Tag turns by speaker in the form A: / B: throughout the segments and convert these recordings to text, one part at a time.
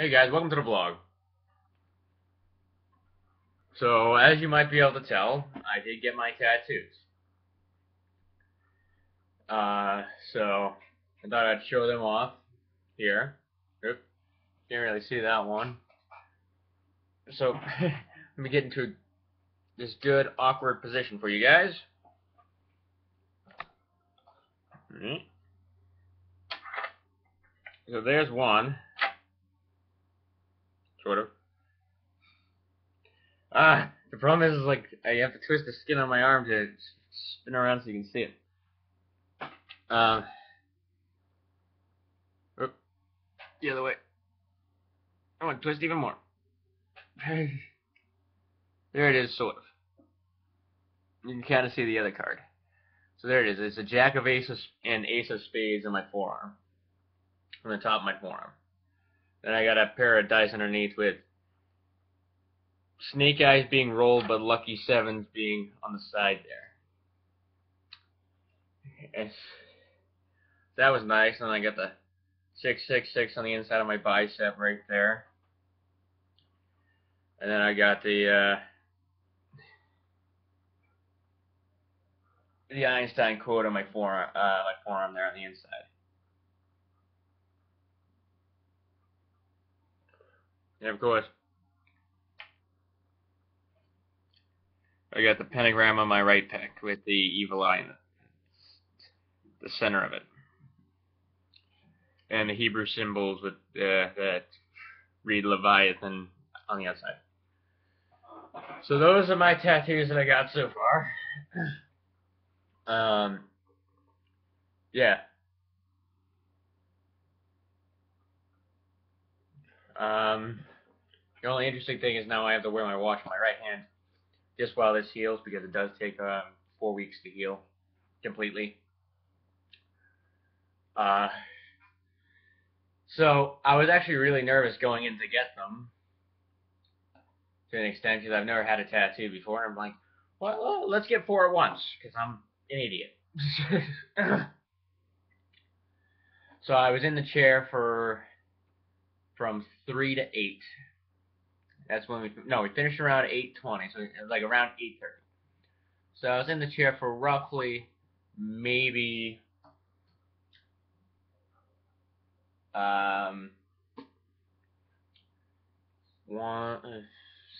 A: Hey guys, welcome to the vlog. So, as you might be able to tell, I did get my tattoos. Uh, so, I thought I'd show them off here. Oop, can't really see that one. So, let me get into this good, awkward position for you guys. Alright. So there's one. Sort of. Ah, the problem is, is like I have to twist the skin on my arm to spin around so you can see it. Um. Oop, the other way. I want to twist even more. there it is, sort of. You can kind of see the other card. So there it is. It's a Jack of Aces and Ace of Spades on my forearm. On the top of my forearm. Then I got a pair of dice underneath with Snake Eyes being rolled, but Lucky Sevens being on the side there. Yes. That was nice. And I got the 666 on the inside of my bicep right there. And then I got the uh, the Einstein quote on my forearm, uh, my forearm there on the inside. And of course, I got the pentagram on my right pec with the evil eye in the, the center of it. And the Hebrew symbols with uh, that read Leviathan on the outside. So those are my tattoos that I got so far. Um, yeah. Um, the only interesting thing is now I have to wear my watch on my right hand just while this heals because it does take um, four weeks to heal completely. Uh, so I was actually really nervous going in to get them to an extent because I've never had a tattoo before. And I'm like, well, let's get four at once because I'm an idiot. so I was in the chair for from three to eight. That's when we no we finished around eight twenty, so it was like around eight thirty. So I was in the chair for roughly maybe um one uh,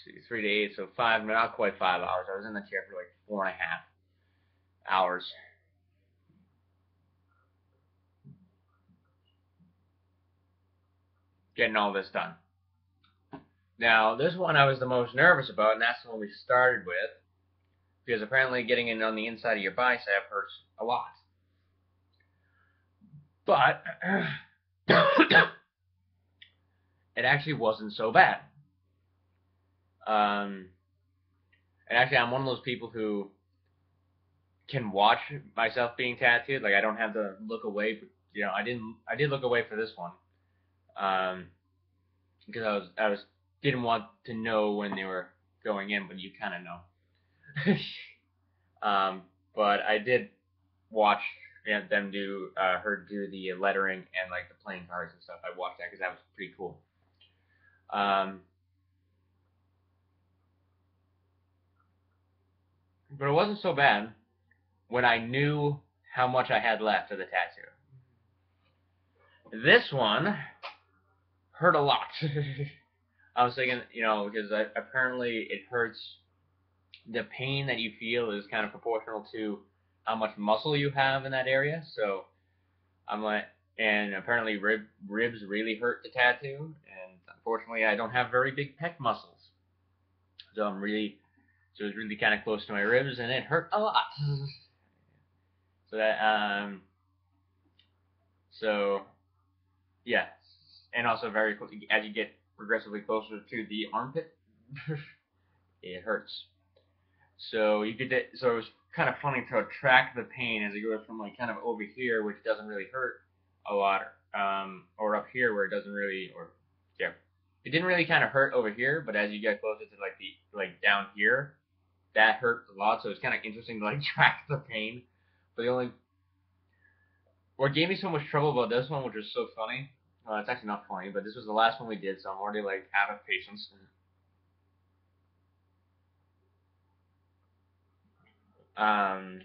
A: see, three to eight, so five not quite five hours. I was in the chair for like four and a half hours. Getting all this done. Now, this one I was the most nervous about, and that's the one we started with, because apparently getting it on the inside of your bicep hurts a lot. But, it actually wasn't so bad. Um, and actually, I'm one of those people who can watch myself being tattooed. Like I don't have to look away. For, you know, I didn't. I did look away for this one, um, because I was I was didn't want to know when they were going in, but you kind of know. um, but I did watch them do uh, her do the lettering and like the playing cards and stuff. I watched that because that was pretty cool. Um, but it wasn't so bad when I knew how much I had left of the tattoo. This one hurt a lot. I was thinking, you know, because apparently it hurts. The pain that you feel is kind of proportional to how much muscle you have in that area. So I'm like, and apparently rib, ribs really hurt the tattoo. And unfortunately, I don't have very big pec muscles. So I'm really, so it's really kind of close to my ribs, and it hurt a lot. So that um so yeah. And also very cool as you get progressively closer to the armpit, it hurts. So you could so it was kind of funny to track the pain as it goes from like kind of over here, which doesn't really hurt a lot, um, or up here where it doesn't really, or yeah, it didn't really kind of hurt over here, but as you get closer to like the like down here, that hurts a lot. So it's kind of interesting to like track the pain but the only what gave me so much trouble about this one, which was so funny, well, it's actually not funny, but this was the last one we did, so I'm already like out of patience. Um,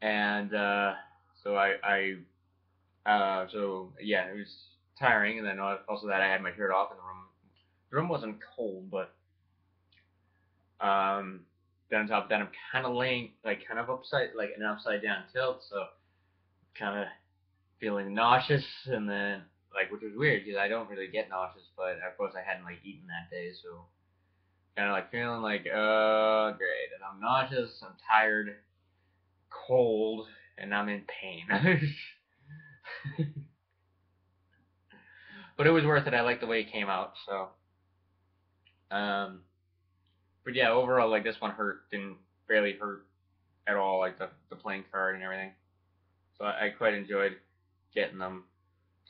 A: and uh, so I, I, uh, so yeah, it was tiring, and then also that I had my shirt off in the room. The room wasn't cold, but um, then on top of that, I'm kind of laying like kind of upside, like an upside down tilt, so kind of feeling nauseous, and then like which was weird because I don't really get nauseous, but of course I hadn't like eaten that day, so kind of like feeling like uh great, and I'm nauseous, I'm tired, cold, and I'm in pain. but it was worth it. I like the way it came out, so um but yeah, overall, like this one hurt, didn't barely hurt at all, like the the playing card and everything. So I, I quite enjoyed getting them.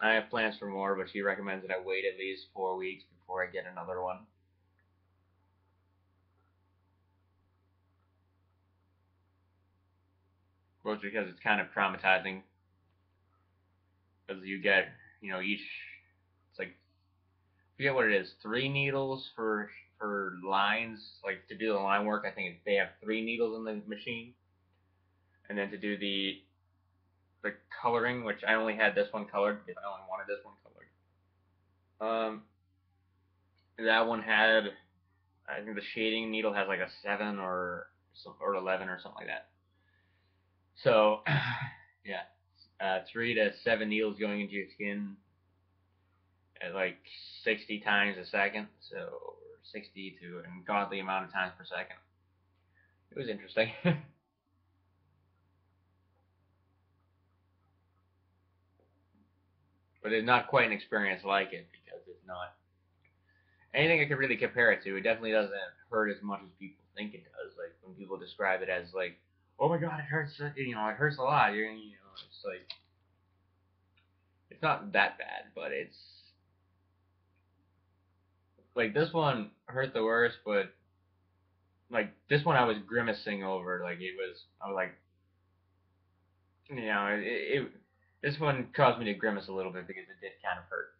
A: I have plans for more, but she recommends that I wait at least four weeks before I get another one. Both because it's kind of traumatizing, because you get, you know, each it's like I forget what it is, three needles for for lines, like to do the line work, I think they have three needles in the machine. And then to do the the coloring, which I only had this one colored because I only wanted this one colored. Um, that one had, I think the shading needle has like a seven or or eleven or something like that. So, yeah, uh, three to seven needles going into your skin at like 60 times a second. So 60 to an ungodly amount of times per second. It was interesting. but it's not quite an experience like it because it's not anything I could really compare it to. It definitely doesn't hurt as much as people think it does. Like when people describe it as like, "Oh my god, it hurts," you know, it hurts a lot. You're, you know, it's like it's not that bad, but it's like this one hurt the worst, but like this one I was grimacing over. Like it was, I was like, you know, it, it this one caused me to grimace a little bit because it did kind of hurt.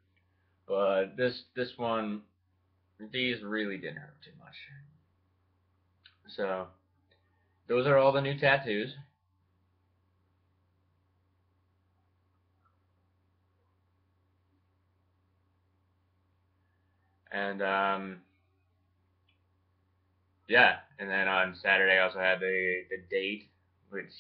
A: But this this one, these really didn't hurt too much. So those are all the new tattoos. And um, yeah, and then on Saturday I also had the the date, which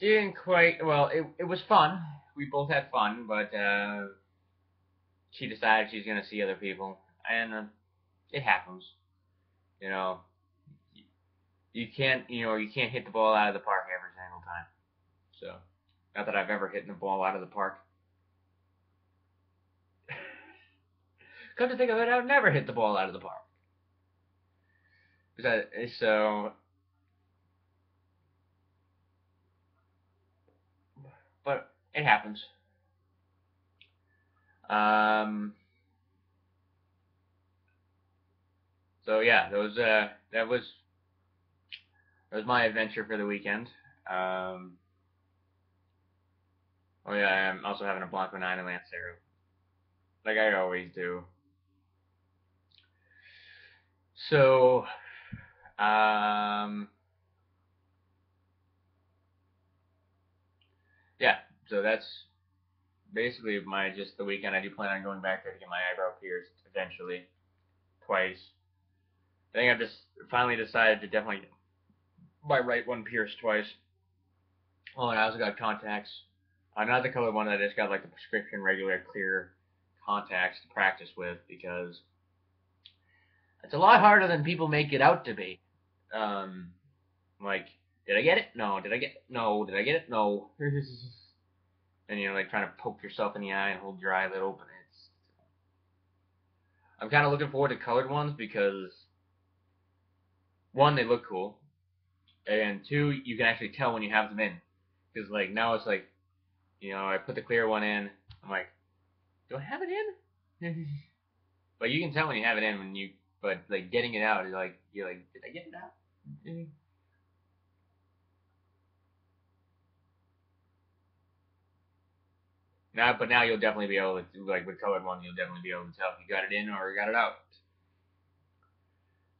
A: didn't quite well. It it was fun. We both had fun, but uh, she decided she's gonna see other people, and uh, it happens. You know, you can't you know you can't hit the ball out of the park every single time. So, not that I've ever hit the ball out of the park. Come to think of it, I've never hit the ball out of the park. So, but it happens. Um, so yeah, those uh, that was that was my adventure for the weekend. Um, oh yeah, I'm also having a Blanco 9 and Lancero, like I always do. So, um, yeah, so that's basically my just the weekend. I do plan on going back there to get my eyebrow pierced eventually, twice. I think I've just finally decided to definitely get my right one pierced twice. Oh, and I also got contacts. Uh, not the colored one. That I just got like the prescription regular clear contacts to practice with because it's a lot harder than people make it out to be. Um, like, did I get it? No. Did I get? It? No. Did I get it? No. and you know, like trying to poke yourself in the eye and hold your eyelid open. It's. I'm kind of looking forward to colored ones because one, they look cool, and two, you can actually tell when you have them in. Because like now it's like, you know, I put the clear one in. I'm like, do I have it in? but you can tell when you have it in when you but like getting it out is like you're like, did I get it out? Mm-hmm. Now, but now you'll definitely be able to like with colored one, you'll definitely be able to tell if you got it in or you got it out.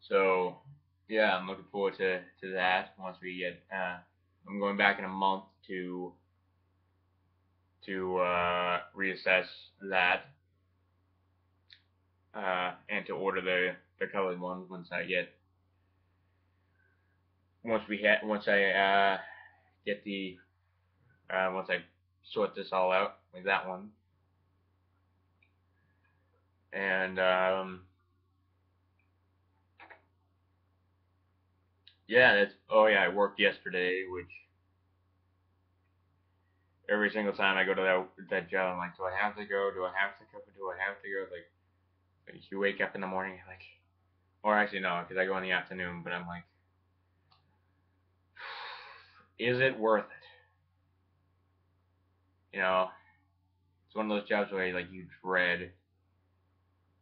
A: So yeah, I'm looking forward to to that once we get. Uh, I'm going back in a month to to uh, reassess that uh, and to order the the colored ones once I get once we had once I uh, get the uh, once I sort this all out with that one. And um, yeah that's oh yeah I worked yesterday which every single time I go to that that job I'm like do I have to go? Do I have to go? Do I have to go? Like you wake up in the morning, like, or actually no, because I go in the afternoon, but I'm like, is it worth it? You know, it's one of those jobs where like you dread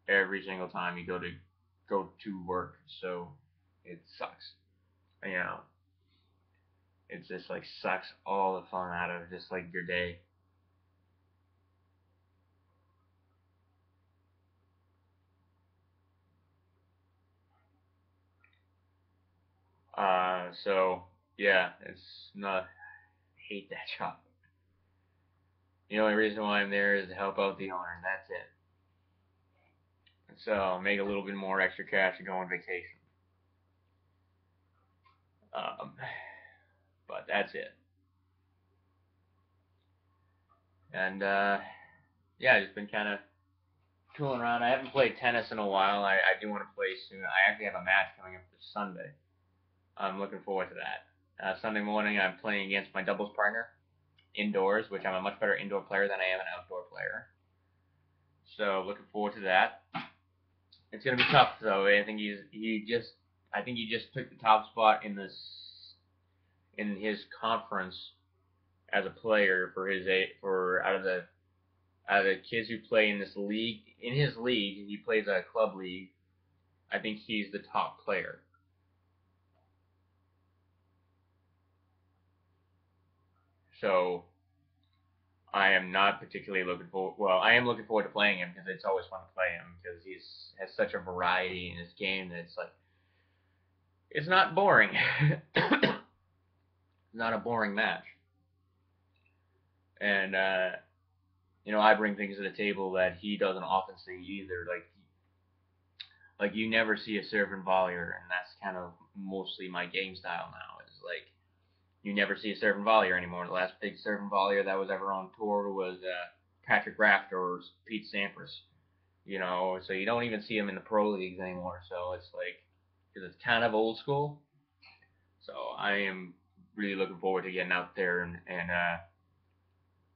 A: every single time you go to go to work, so it sucks. You know, it just like sucks all the fun out of just like your day. Uh, so yeah, it's not. Hate that job. The only reason why I'm there is to help out the owner, and that's it. So make a little bit more extra cash to go on vacation. Um, but that's it. And uh, yeah, I've just been kind of tooling around. I haven't played tennis in a while. I, I do want to play soon. I actually have a match coming up this Sunday. I'm looking forward to that. Uh, Sunday morning, I'm playing against my doubles partner indoors, which I'm a much better indoor player than I am an outdoor player. So looking forward to that. It's gonna be tough though. I think he's he just I think he just took the top spot in this in his conference as a player for his eight for out of the out of the kids who play in this league in his league he plays a club league. I think he's the top player. So I am not particularly looking forward. Well, I am looking forward to playing him because it's always fun to play him because he's has such a variety in his game that it's like it's not boring. not a boring match. And uh, you know, I bring things to the table that he doesn't often see either. Like like you never see a serve and volleyer, and that's kind of mostly my game style now. Is like you never see a serve and volleyer anymore. The last big serve and volleyer that was ever on tour was uh, Patrick Rafter or Pete Sampras. You know, so you don't even see him in the pro leagues anymore. So it's like, because it's kind of old school. So I am really looking forward to getting out there and and uh,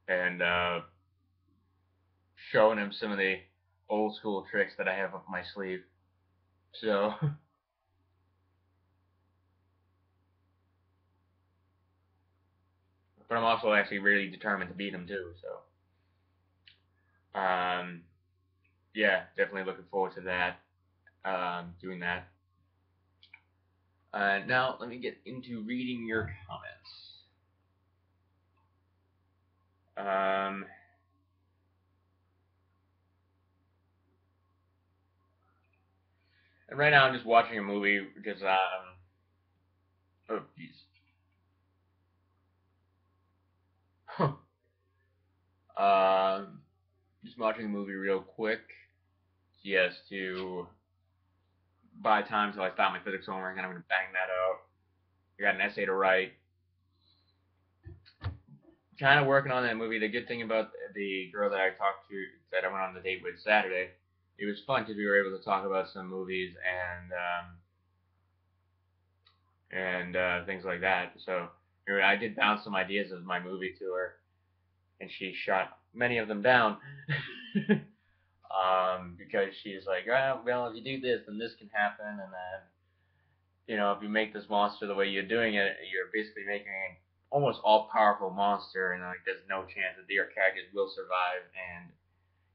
A: and uh, showing him some of the old school tricks that I have up my sleeve. So. but I'm also actually really determined to beat him too. So, um, yeah, definitely looking forward to that. Um, doing that. Uh, now let me get into reading your comments. Um. And right now I'm just watching a movie because um. Oh, jeez. Um, just watching a movie real quick, just to buy time until I stop my physics homework, and I'm gonna bang that out. I got an essay to write. Kind of working on that movie. The good thing about the girl that I talked to, that I went on the date with Saturday, it was fun because we were able to talk about some movies and um, and uh, things like that. So I did bounce some ideas of my movie to her, and she shot many of them down. um, because she's like, oh, well, if you do this, then this can happen, and then, you know, if you make this monster the way you're doing it, you're basically making an almost all-powerful monster, and like, there's no chance that your characters will survive, and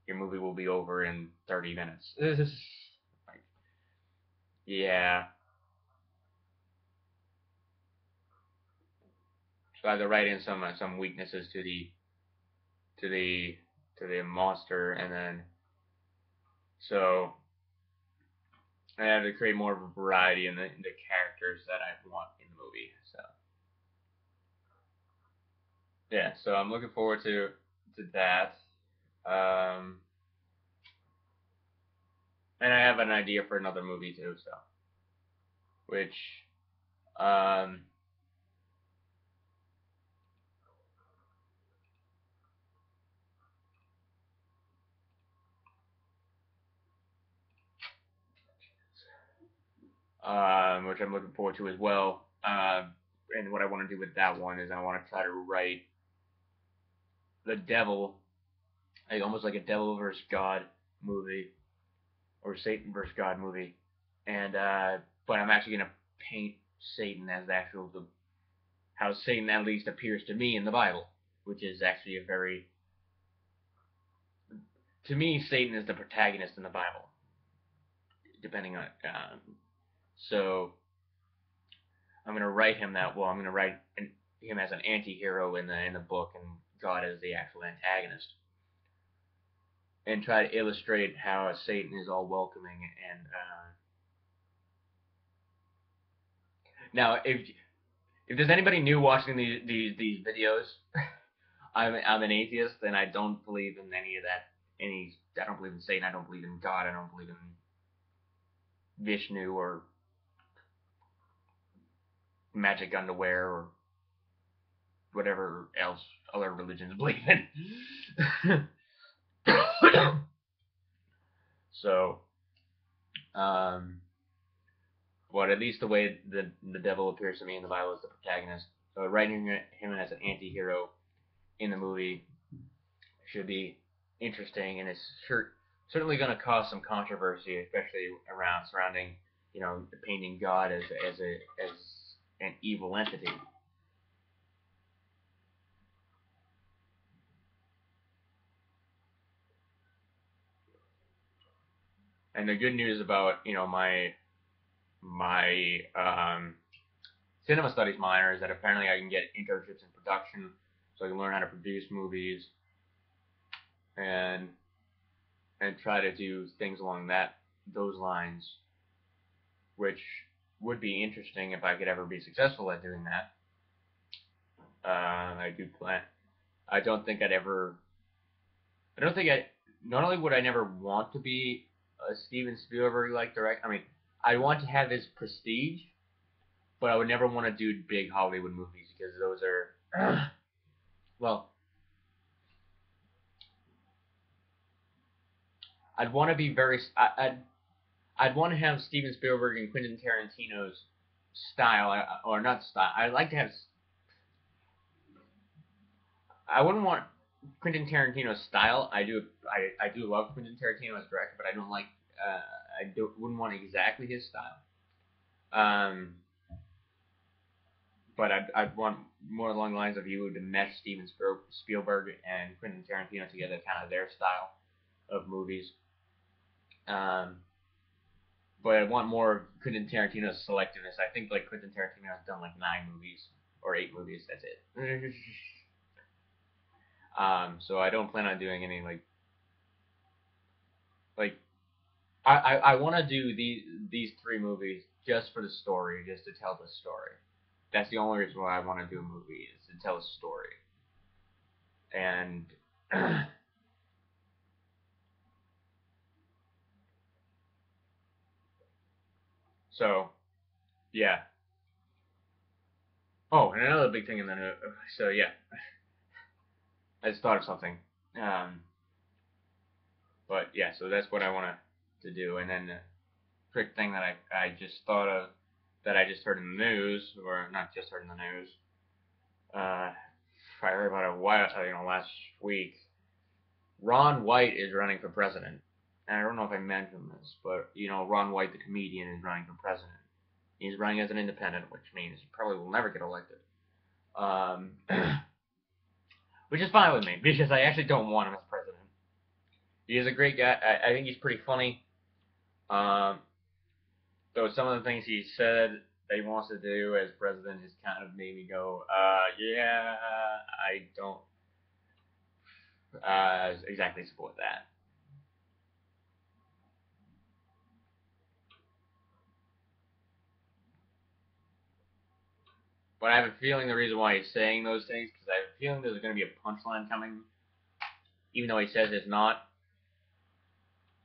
A: your movie will be over in 30 minutes. like, yeah. So I to write in some uh, some weaknesses to the to the to the monster, and then so I have to create more of a variety in the in the characters that I want in the movie. So yeah, so I'm looking forward to to that. Um, and I have an idea for another movie too, so which um um, which I'm looking forward to as well. Uh, and what I want to do with that one is I want to try to write the devil, like almost like a devil versus God movie, or Satan versus God movie, and uh, but I'm actually gonna paint Satan as the actual the how Satan at least appears to me in the Bible, which is actually a very to me Satan is the protagonist in the Bible, depending on um, so I'm gonna write him that well. I'm gonna write him as an anti-hero in the in the book, and God as the actual antagonist, and try to illustrate how Satan is all welcoming and. Uh, now, if if there's anybody new watching these these, these videos, I'm I'm an atheist and I don't believe in any of that. Any I don't believe in Satan. I don't believe in God. I don't believe in Vishnu or magic underwear or whatever else other religions believe in. so, um, but at least the way the the devil appears to me in the Bible is the protagonist. So writing him as an anti-hero in the movie should be interesting, and it's sure, certainly going to cause some controversy, especially around surrounding, you know, painting God as as a as an evil entity. And the good news about you know my my um, cinema studies minor is that apparently I can get internships in production, so I can learn how to produce movies and and try to do things along that those lines, which would be interesting if I could ever be successful at doing that. Uh, I do plan. I don't think I'd ever. I don't think I. Not only would I never want to be a Steven Spielberg like direct. I mean, I want to have his prestige, but I would never want to do big Hollywood movies because those are. well. I'd want to be very. I, I'd I'd want to have Steven Spielberg and Quentin Tarantino's style, or not style. I'd like to have. I wouldn't want Quentin Tarantino's style. I do. I, I do love Quentin Tarantino as a director, but I don't like. Uh, I do, wouldn't want exactly his style. Um, but I'd, I'd want more along the lines of you to mesh Steven Spielberg and Quentin Tarantino together, kind of their style of movies. Um, but I want more Quentin Tarantino's selectiveness. I think like Quentin Tarantino has done like nine movies or eight movies. That's it. um, so I don't plan on doing any like like I I, I want to do these these three movies just for the story, just to tell the story. That's the only reason why I want to do a movie is to tell a story. And So, yeah. Oh, and another big thing in the uh, so yeah, I just thought of something. Um, but yeah, so that's what I want to do, and then the quick thing that I I just thought of that I just heard in the news, or not just heard in the news. Uh, I heard about it a while, you know, last week. Ron White is running for president and I don't know if I mentioned this, but you know, Ron White, the comedian, is running for president. He's running as an independent, which means he probably will never get elected. Um, which is fine with me because I actually don't want him as president. He is a great guy. I, I think he's pretty funny. Um, though some of the things he said that he wants to do as president has kind of made me go, uh, yeah, I don't. uh, exactly support that. But I have a feeling the reason why he's saying those things because I have a feeling there's going to be a punchline coming, even though he says it's not.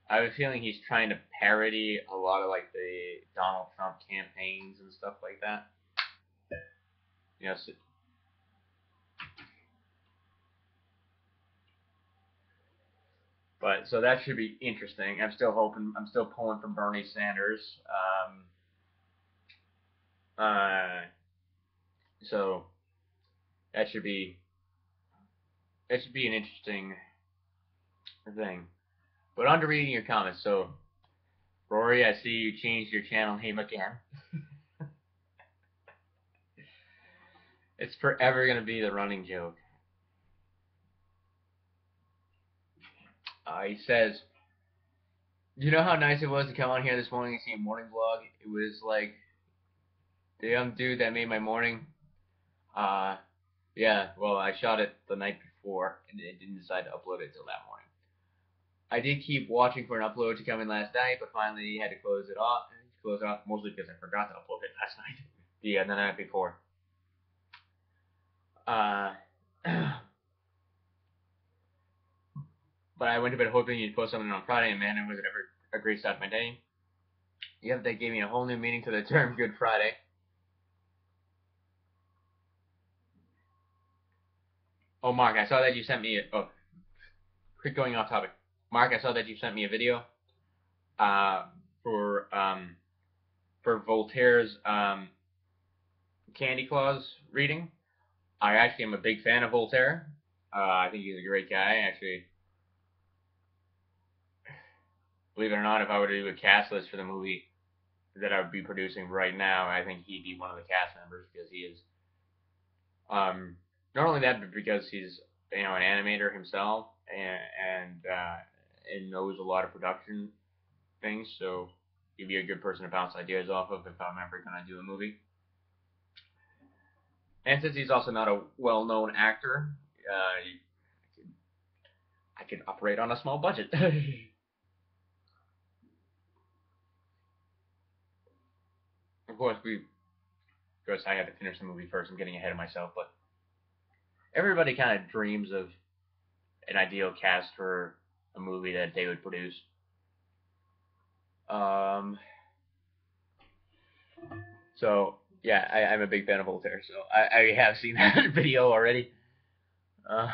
A: I have a feeling he's trying to parody a lot of like the Donald Trump campaigns and stuff like that. You know, but so that should be interesting. I'm still hoping. I'm still pulling for Bernie Sanders. Um, uh, so that should be that should be an interesting thing. But on to reading your comments. So Rory, I see you changed your channel name again. it's forever gonna be the running joke. Uh, he says, "You know how nice it was to come on here this morning and see a morning vlog? It was like the young dude that made my morning. Uh, yeah, well, I shot it the night before and didn't decide to upload it till that morning. I did keep watching for an upload to come in last night, but finally had to close it off. Close it off mostly because I forgot to upload it last night. yeah, the night before. Uh, but I went to bed hoping you'd post something on Friday, and man, it was ever a great start to my day. Yep, that gave me a whole new meaning to the term Good Friday. Oh, Mark, I saw that you sent me. A, oh, quick going off topic. Mark, I saw that you sent me a video uh, for um, for Voltaire's um, Candy Claus reading. I actually am a big fan of Voltaire. Uh, I think he's a great guy. Actually, believe it or not, if I were to do a cast list for the movie that I would be producing right now, I think he'd be one of the cast members because he is um, not only that, but because he's you know an animator himself and and, uh, and knows a lot of production things, so he'd be a good person to bounce ideas off of if I'm ever gonna do a movie. And since he's also not a well-known actor, uh, I could operate on a small budget. of course, we, of course, I had to finish the movie first. I'm getting ahead of myself, but everybody kind of dreams of an ideal cast for a movie that they would produce. Um, so yeah, I, I'm a big fan of Voltaire, so I, I have seen that video already. Uh,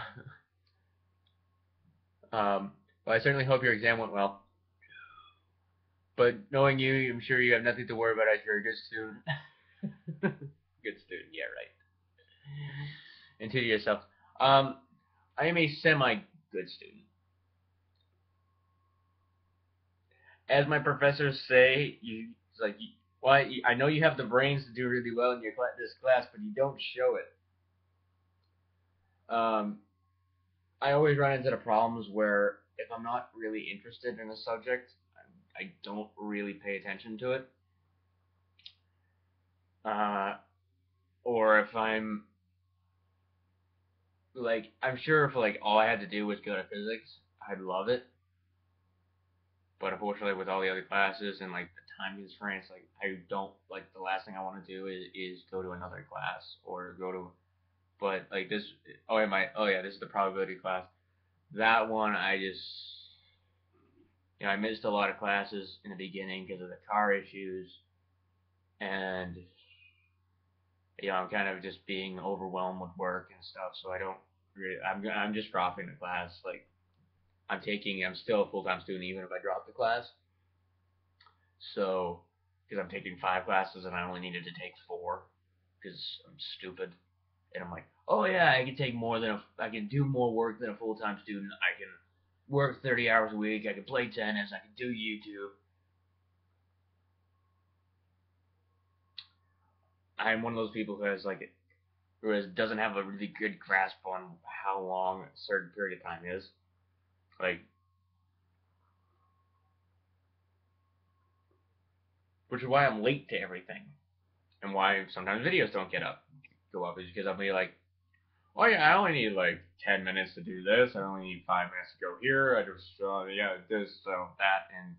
A: um, well, I certainly hope your exam went well. But knowing you, I'm sure you have nothing to worry about as you're a good student. good student, yeah, right. And to yourself, um, I am a semi-good student. As my professors say, you like well, I know you have the brains to do really well in your this class, but you don't show it. Um, I always run into the problems where if I'm not really interested in a subject, I, I don't really pay attention to it. Uh, or if I'm like, I'm sure if like all I had to do was go to physics, I'd love it. But unfortunately, with all the other classes and like the time constraints, like I don't like the last thing I want to do is is go to another class or go to but like this, oh my oh yeah, this is the probability class. That one I just, you know, I missed a lot of classes in the beginning because of the car issues, and you know, I'm kind of just being overwhelmed with work and stuff, so I don't. I'm I'm just dropping the class. Like I'm taking, I'm still a full time student even if I drop the class. So, because I'm taking five classes and I only needed to take four because I'm stupid and I'm like, oh yeah, I can take more than a, I can do more work than a full time student. I can work 30 hours a week. I can play tennis. I can do YouTube. I'm one of those people who has like, who doesn't have a really good grasp on how long a certain period of time is. Like, which is why I'm late to everything, and why sometimes videos don't get up go up is because I'll be like, oh yeah, I only need like ten minutes to do this. I only need five minutes to go here. I just uh, yeah this so that and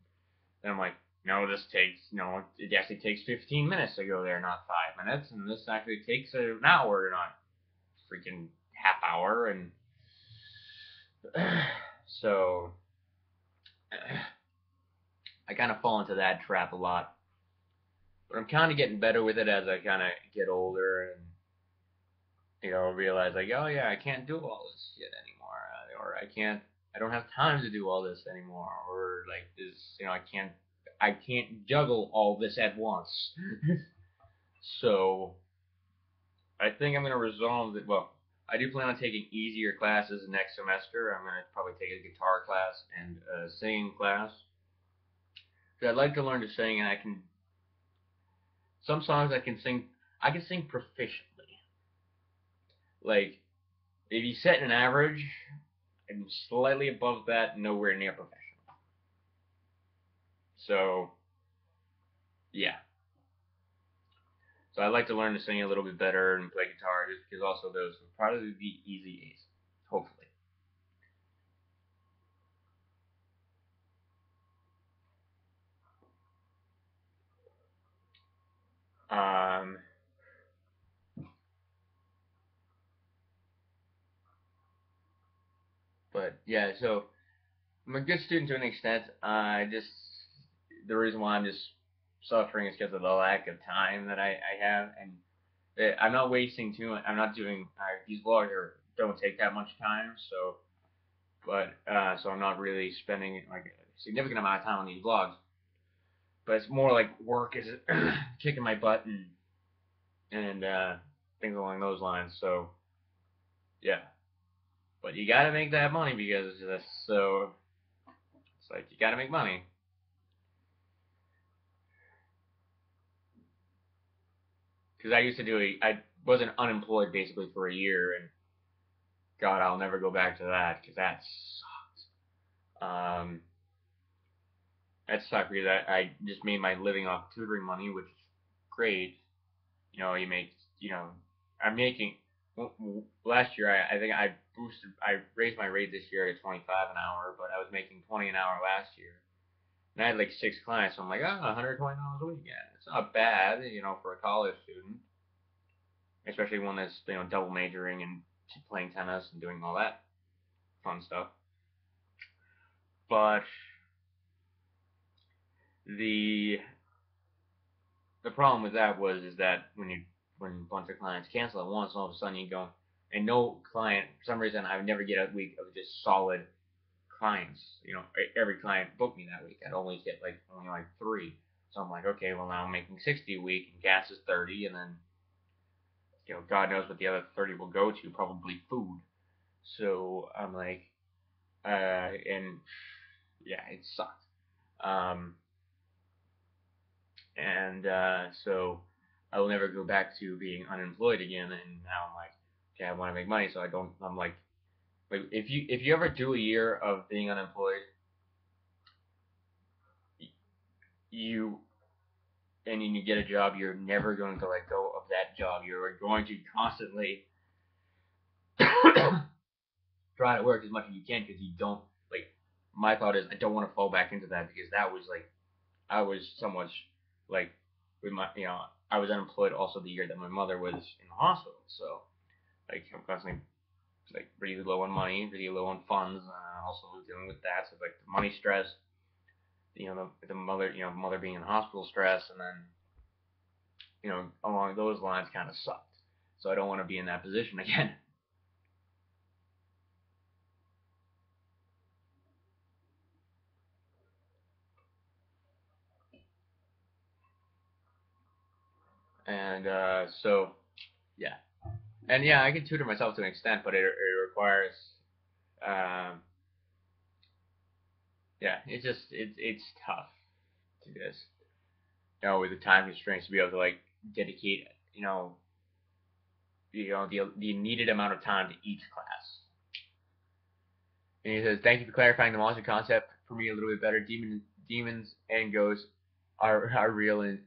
A: then I'm like no this takes you know it actually takes fifteen minutes to go there, not five minutes, and this actually takes an hour, not freaking half hour, and so I kind of fall into that trap a lot. But I'm kind of getting better with it as I kind of get older and you know realize like oh yeah I can't do all this shit anymore or I can't I don't have time to do all this anymore or like this you know I can't I can't juggle all this at once. so I think I'm gonna resolve it. Well, I do plan on taking easier classes next semester. I'm gonna probably take a guitar class and a singing class. I'd like to learn to sing, and I can. Some songs I can sing. I can sing proficiently. Like, if you set an average, I'm slightly above that, nowhere near professional. So, yeah. So I'd like to learn to sing a little bit better and play guitar just because also those would probably be easy A's, hopefully. Um, but yeah, so I'm a good student to an extent. I just the reason why I'm just suffering is because of the lack of time that I, I have, and it, I'm not wasting too much. I'm not doing uh, these vlogs are, don't take that much time, so but uh, so I'm not really spending like a significant amount of time on these vlogs. But it's more like work is kicking my butt and and uh, things along those lines. So yeah, but you gotta make that money because uh, so it's like you gotta make money. Because I used to do a, I wasn't unemployed basically for a year, and God, I'll never go back to that because that sucks. Um, that sucked because I, I just made my living off tutoring money, which is great. You know, you make, you know, I'm making last year. I, I think I boosted, I raised my rate this year to 25 an hour, but I was making 20 an hour last year. And I had like six clients, so I'm like, ah, oh, $120 a week. Yeah, it's not bad, you know, for a college student, especially one that's you know double majoring and playing tennis and doing all that fun stuff. But the the problem with that was is that when you when a bunch of clients cancel at once, all of a sudden you go and no client for some reason I would never get a week of just solid clients. You know, every client booked me that week. I'd only get like only like three. So I'm like, okay, well now I'm making 60 a week, and gas is 30, and then you know, God knows what the other 30 will go to, probably food. So I'm like, uh, and yeah, it sucked. Um, and uh, so I will never go back to being unemployed again. And now I'm like, okay, I want to make money, so I don't. I'm like, like if you if you ever do a year of being unemployed, you and you get a job, you're never going to let go of that job. You're going to constantly try to work as much as you can because you don't like. My thought is I don't want to fall back into that because that was like I was so much like with my you know I was unemployed also the year that my mother was in the hospital. So like I'm constantly like really low on money, really low on funds, uh, also dealing with that. So like the money stress, you know, the, the mother, you know, mother being in hospital stress, and then, you know, along those lines kind of sucked. So I don't want to be in that position again. And uh, so, yeah. And yeah, I can tutor myself to an extent, but it, it requires, um, yeah, it's just it's it's tough to just, you know, with the time constraints to be able to like dedicate, you know, you know the the needed amount of time to each class. And he says, "Thank you for clarifying the monster concept for me a little bit better. Demon, demons and ghosts are are real and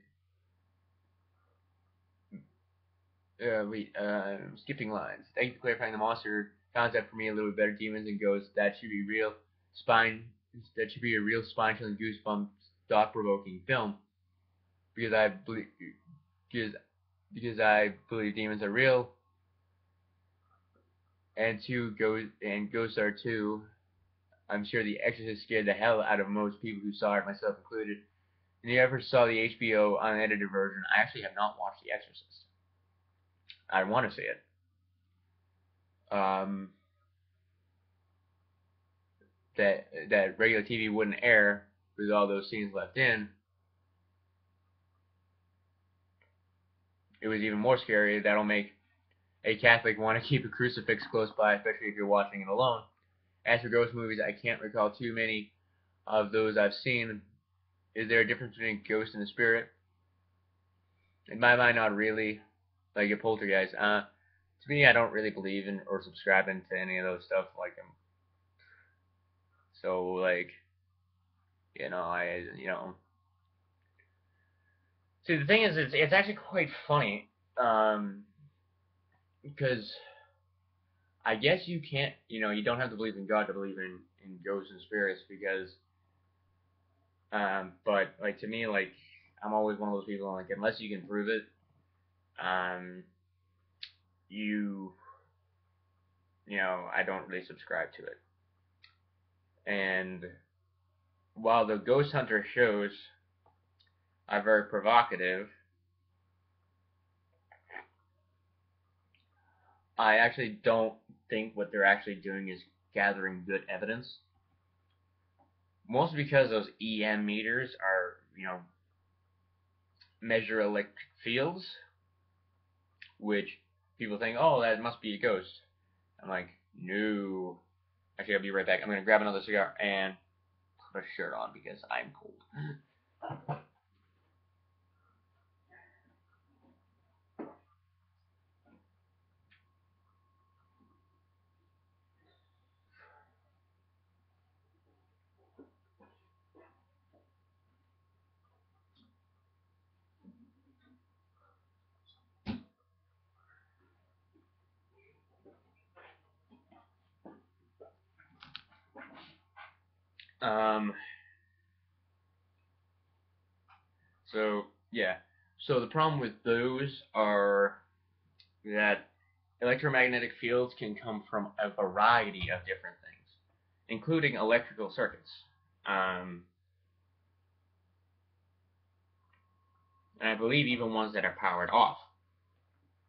A: uh, wait, uh, skipping lines. Thank you for clarifying the monster concept for me a little bit better. Demons and ghosts. That should be real spine. That should be a real spine-chilling, goosebumps, thought-provoking film. Because I believe, because because I believe demons are real. And two ghosts and ghosts are too. I'm sure The Exorcist scared the hell out of most people who saw it, myself included. And you ever saw the HBO unedited version? I actually have not watched The Exorcist. I want to see it. Um, that that regular TV wouldn't air with all those scenes left in. It was even more scary. That'll make a Catholic want to keep a crucifix close by, especially if you're watching it alone. As for ghost movies, I can't recall too many of those I've seen. Is there a difference between ghost and a spirit? In my mind, not really. Like a poltergeist. Uh, to me, I don't really believe in or subscribe into any of those stuff. Like, um, so like, you know, I, you know. See, the thing is, it's it's actually quite funny, um, because I guess you can't, you know, you don't have to believe in God to believe in in ghosts and spirits because, um, but like to me, like I'm always one of those people like unless you can prove it, um, you, you know, I don't really subscribe to it. And while the Ghost Hunter shows are very provocative, I actually don't think what they're actually doing is gathering good evidence. Mostly because those EM meters are, you know, measure electric fields, which people think, oh, that must be a ghost. I'm like, no. Actually, I'll be right back. I'm going to grab another cigar and put a shirt on because I'm cold. Um, so yeah, so the problem with those are that electromagnetic fields can come from a variety of different things, including electrical circuits. Um, and I believe even ones that are powered off.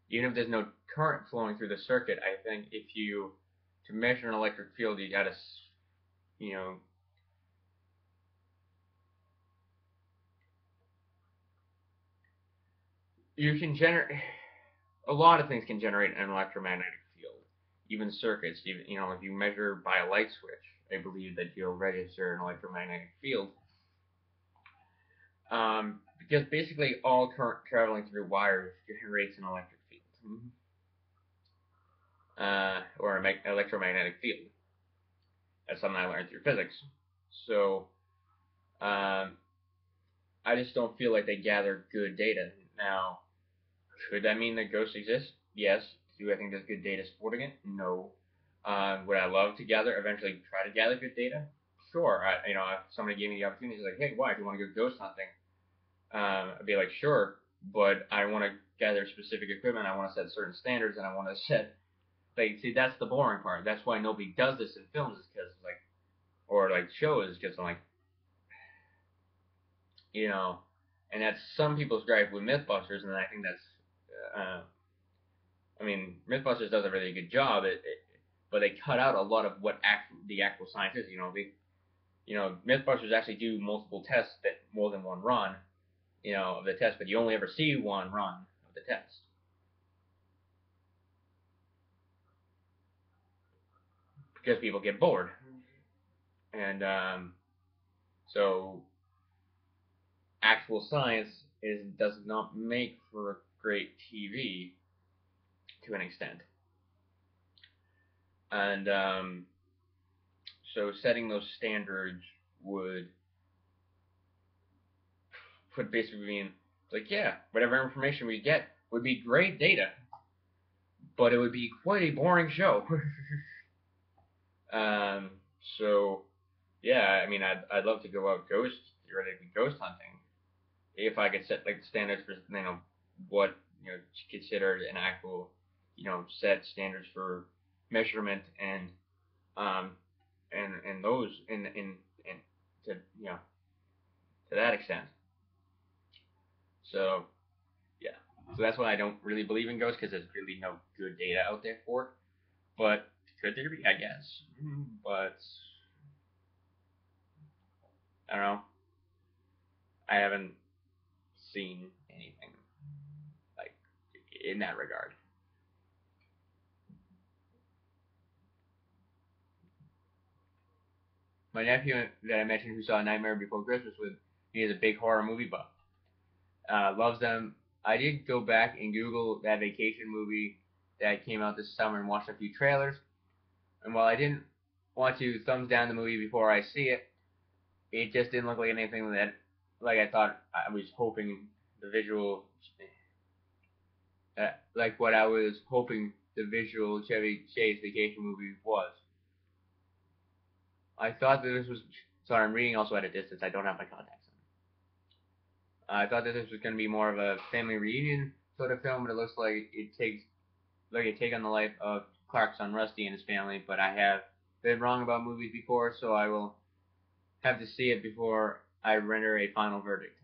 A: Even if there's no current flowing through the circuit, I think if you to measure an electric field, you gotta, you know, you can generate a lot of things can generate an electromagnetic field, even circuits. Even you know, if you measure by a light switch, I believe that you'll register an electromagnetic field. Um, because basically all current traveling through wires generates an electric field, uh, or an electromagnetic field. That's something I learned through physics. So, um, I just don't feel like they gather good data. Now, could that mean that ghosts exist? Yes. Do I think there's good data supporting it? No. Uh, would I love to gather, eventually try to gather good data? Sure. I, you know, if somebody gave me the opportunity, like, hey, why? Do you want to go ghost hunting? Um, I'd be like, sure, but I want to gather specific equipment. I want to set certain standards, and I want to set. Like, see, that's the boring part. That's why nobody does this in films, is because like, or like shows, because I'm like, you know, and that's some people's gripe with MythBusters, and I think that's uh, I mean, MythBusters does a really good job, it, it, but they cut out a lot of what act, the actual science is. You know, they, you know, MythBusters actually do multiple tests that more than one run, you know, of the test, but you only ever see one run of the test. Because people get bored. And um, so actual science is does not make for great TV to an extent. And um, so setting those standards would would basically mean like yeah, whatever information we get would be great data. but it would be quite a boring show. um, so yeah, I mean, I'd I'd love to go out ghost theoretically ghost hunting if I could set like standards for you know what you know considered an actual you know set standards for measurement and um and and those in in in to you know to that extent. So yeah, so that's why I don't really believe in ghosts because there's really no good data out there for it. But could there be? I guess. But I don't know. I haven't seen in that regard. My nephew that I mentioned who saw Nightmare Before Christmas with he is a big horror movie buff. Uh, loves them. I did go back and Google that vacation movie that came out this summer and watched a few trailers. And while I didn't want to thumbs down the movie before I see it, it just didn't look like anything that like I thought I was hoping the visual uh, like what I was hoping the visual Chevy Chase vacation movie was. I thought that this was sorry, I'm reading also at a distance. I don't have my contacts on. I thought that this was going to be more of a family reunion sort of film, but it looks like it takes like a take on the life of Clark's son Rusty and his family. But I have been wrong about movies before, so I will have to see it before I render a final verdict.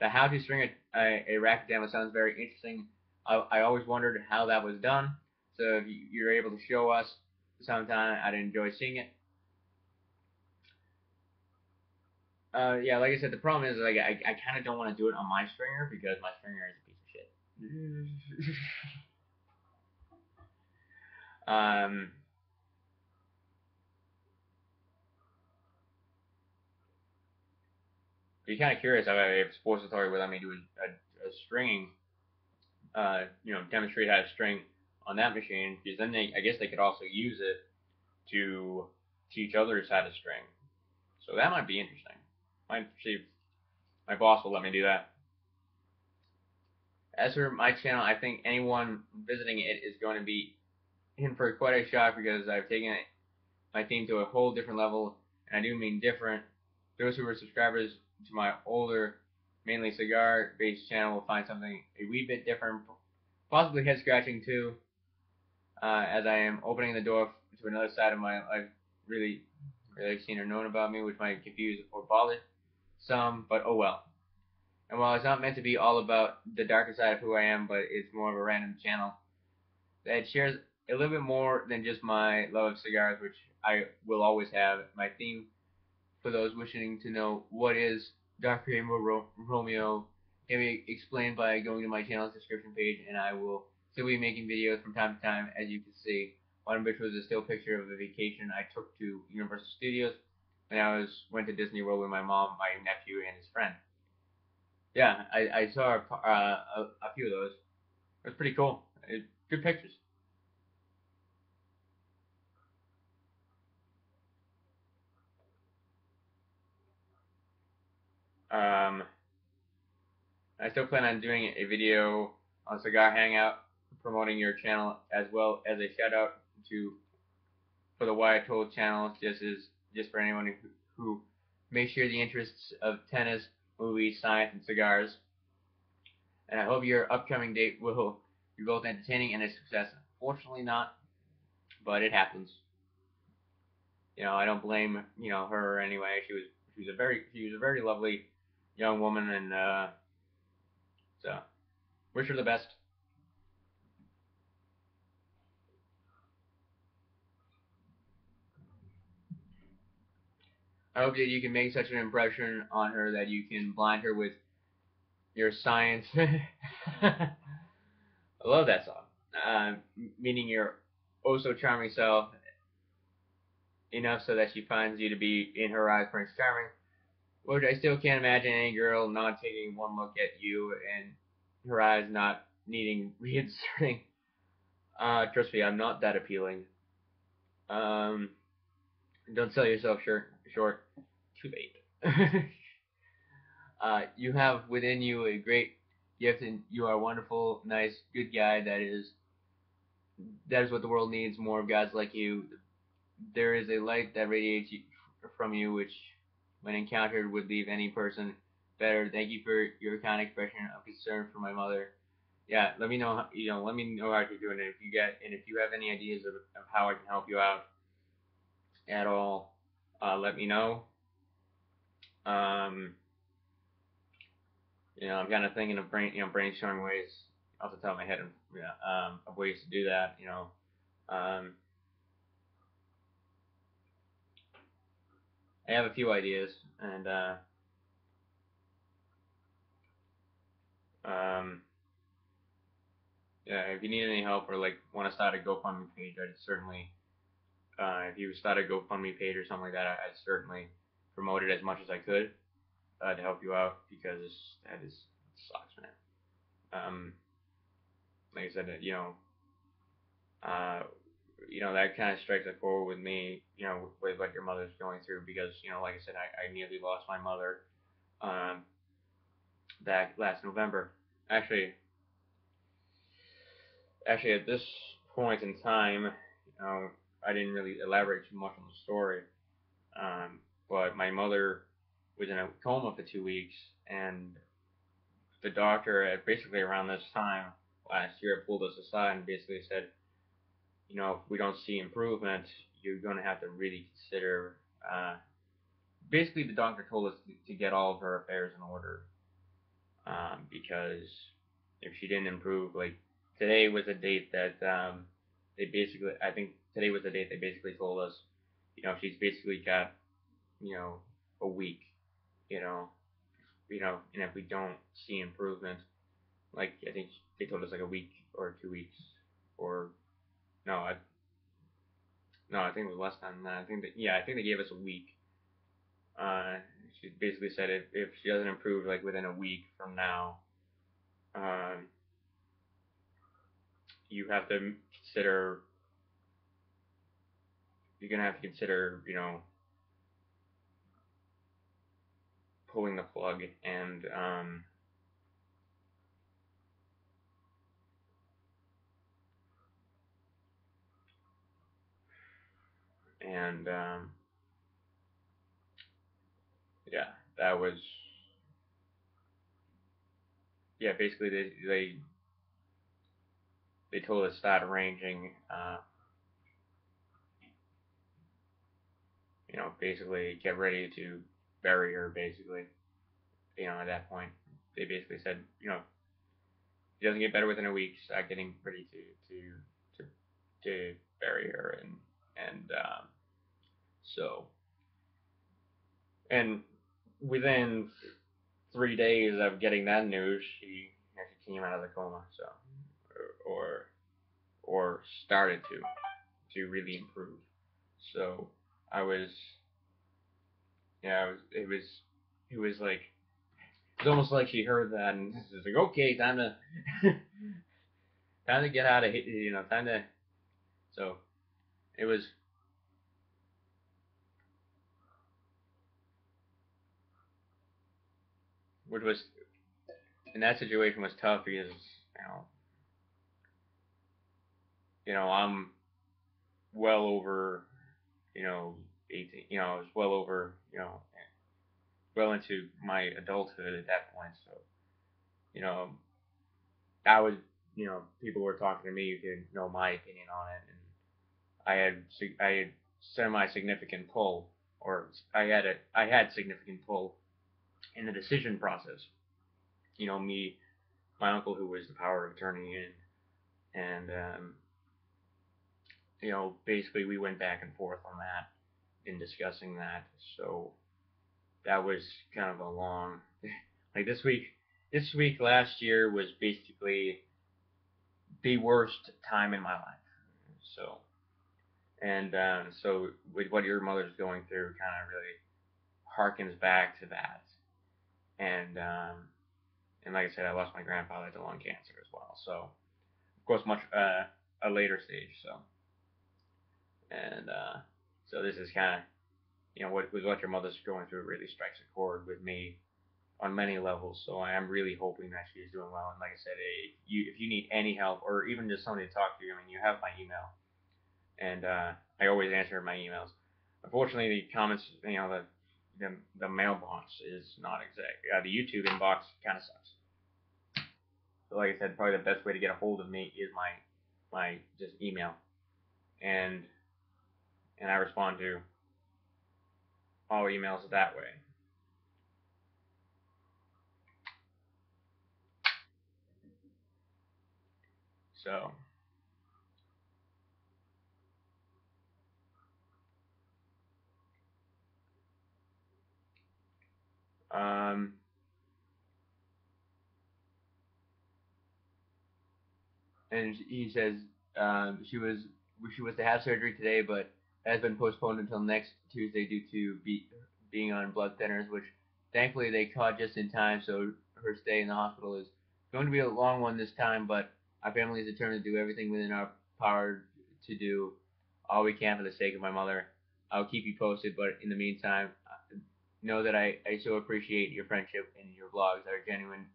A: The how to string a, a, a racket demo sounds very interesting. I, I always wondered how that was done. So if you're able to show us sometime, I'd enjoy seeing it. Uh, yeah, like I said, the problem is like I, I kind of don't want to do it on my stringer because my stringer is a piece of shit. um, be kind of curious if Sports Authority would let me do a, a, a stringing, uh, you know, demonstrate how to string on that machine, because then they, I guess they could also use it to teach others how to string. So that might be interesting. Might see my boss will let me do that. As for my channel, I think anyone visiting it is going to be in for quite a shock because I've taken my theme to a whole different level, and I do mean different. Those who were subscribers to my older, mainly cigar-based channel will find something a wee bit different, possibly head scratching too, uh, as I am opening the door to another side of my life really, really seen or known about me, which might confuse or bother some, but oh well. And while it's not meant to be all about the darker side of who I am, but it's more of a random channel that shares a little bit more than just my love of cigars, which I will always have. My theme for those wishing to know what is Dark Rainbow Ro Romeo can be explained by going to my channel's description page, and I will still be making videos from time to time, as you can see. One of which was a still picture of a vacation I took to Universal Studios when I was went to Disney World with my mom, my nephew, and his friend. Yeah, I, I saw a, uh, a, a few of those. It was pretty cool. It, good pictures. Um, I still plan on doing a video on Cigar Hangout promoting your channel as well as a shout out to for the Wyatt Towle channel just as just for anyone who, who may share the interests of tennis, movies, science, and cigars. And I hope your upcoming date will be both entertaining and a success. Fortunately not, but it happens. You know, I don't blame, you know, her anyway. She was she was a very she was a very lovely young woman, and uh, so wish her the best. I hope that you can make such an impression on her that you can blind her with your science. I love that song. Uh, meaning your oh so charming self enough so that she finds you to be in her eyes Prince Charming. Which I still can't imagine any girl not taking one look at you and her eyes not needing reinserting. Uh, trust me, I'm not that appealing. Um, don't sell yourself short. Short. Too late. uh, you have within you a great gift, and you are a wonderful, nice, good guy that is
B: that is what the world needs more of guys like you. There is a light that radiates from you, which, when encountered, would leave any person better. Thank you for your kind expression of concern for my mother. Yeah, let me know. You know, let me know how you're doing it. If you get and if you have any ideas of, of how I can help you out at all, uh, let me know. Um, you know, I'm kind of thinking of brain, you know, brainstorming ways off the top of my head, yeah, um, of ways to do that. You know, um, I have a few ideas, and uh, um, yeah, if you need any help or like want to start a GoFundMe page, I'd certainly, uh, if you start a GoFundMe page or something like that, I'd certainly promote it as much as I could uh, to help you out because that is sucks, man. Um, like I said, you know, uh, you know that kind of strikes a chord with me, you know, with what your mother's going through because you know, like I said, I, I nearly lost my mother, um, back last November. Actually, actually at this point in time, you know, I didn't really elaborate too much on the story, um, but my mother was in a coma for two weeks, and the doctor at basically around this time last year pulled us aside and basically said, you know, if we don't see improvement, you're going to have to really consider. Uh, basically, the doctor told us to, to get all of her affairs in order um, because if she didn't improve, like today was a date that um, they basically, I think today was the date they basically told us, you know, she's basically got, you know, a week, you know, you know, and if we don't see improvement, like I think they told us like a week or two weeks, or no, I no, I think it was less than that. I think that yeah, I think they gave us a week. Uh, she basically said if if she doesn't improve like within a week from now, um, you have to consider you're gonna have to consider you know pulling the plug and um, and um, yeah, that was yeah. Basically, they they they told us to start arranging. Uh, you know, basically get ready to bury her. Basically, you know, at that point, they basically said, you know, she doesn't get better within a week, start getting ready to to to to bury her and and um, so and within three days of getting that news, she actually came out of the coma. So or or started to to really improve. So I was yeah, it was it was it was like it's almost like she heard that and was like, okay, time to time to get out of here, you know, time to. So it was. Which was, in that situation, was tough because you know, you know, I'm well over, you know, 18, you know, I was well over, you know, well into my adulthood at that point. So, you know, I was, you know, people were talking to me who didn't know my opinion on it, and I had, I had semi significant pull, or I had a, I had significant pull in the decision process. You know, me, my uncle who was the power of attorney, and and um, you know, basically we went back and forth on that in discussing that. So that was kind of a long, like this week. This week last year was basically the worst time in my life. So, and um, so with what your mother's going through, kind of really harkens back to that. And um, and like I said, I lost my grandfather to lung cancer as well. So, of course, much uh, a later stage. So, and uh, so this is kind of you know, what with what your mother's going through really strikes a chord with me. on many levels. So I am really hoping that she's doing well. And like I said, if you if you need any help or even just somebody to talk to, I mean, you have my email, and uh, I always answer my emails. Unfortunately, the comments, you know, the the, the mailbox is not exact. Uh, the YouTube inbox kind of sucks. So like I said, probably the best way to get a hold of me is my my just email, and and I respond to all emails that way. So. Um,
A: and he says um, she was she was to have surgery today, but has been postponed until next Tuesday due to be, being on blood thinners, which thankfully they caught just in time. So her stay in the hospital is going to be a long one this time, but our family is determined to do everything within our power to do all we can for the sake of my mother. I'll keep you posted, but in the meantime, know that I, I so appreciate your friendship and your vlogs are a genuine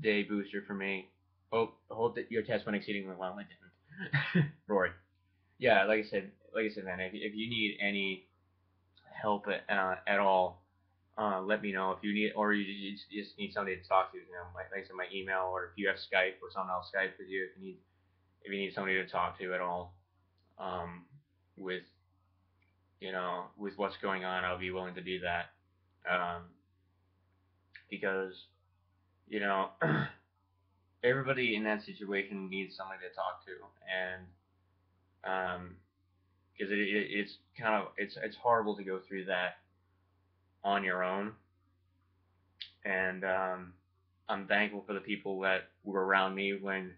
A: day booster for me. Hope hope that your test went exceedingly well. I didn't. Rory. Yeah, like I said, like I said, man, if, if you need any help at, uh, at all, uh, let me know. If you need, or you just, you just need somebody to talk to, you know, like, like I said, my email, or if you have Skype or someone else Skype with you, if you need, if you need somebody to talk to at all, um, with, you know, with what's going on, I'll be willing to do that um, because you know everybody in that situation needs somebody to talk to, and um, because it, it, it's kind of it's it's horrible to go through that on your own, and um, I'm thankful for the people that were around me when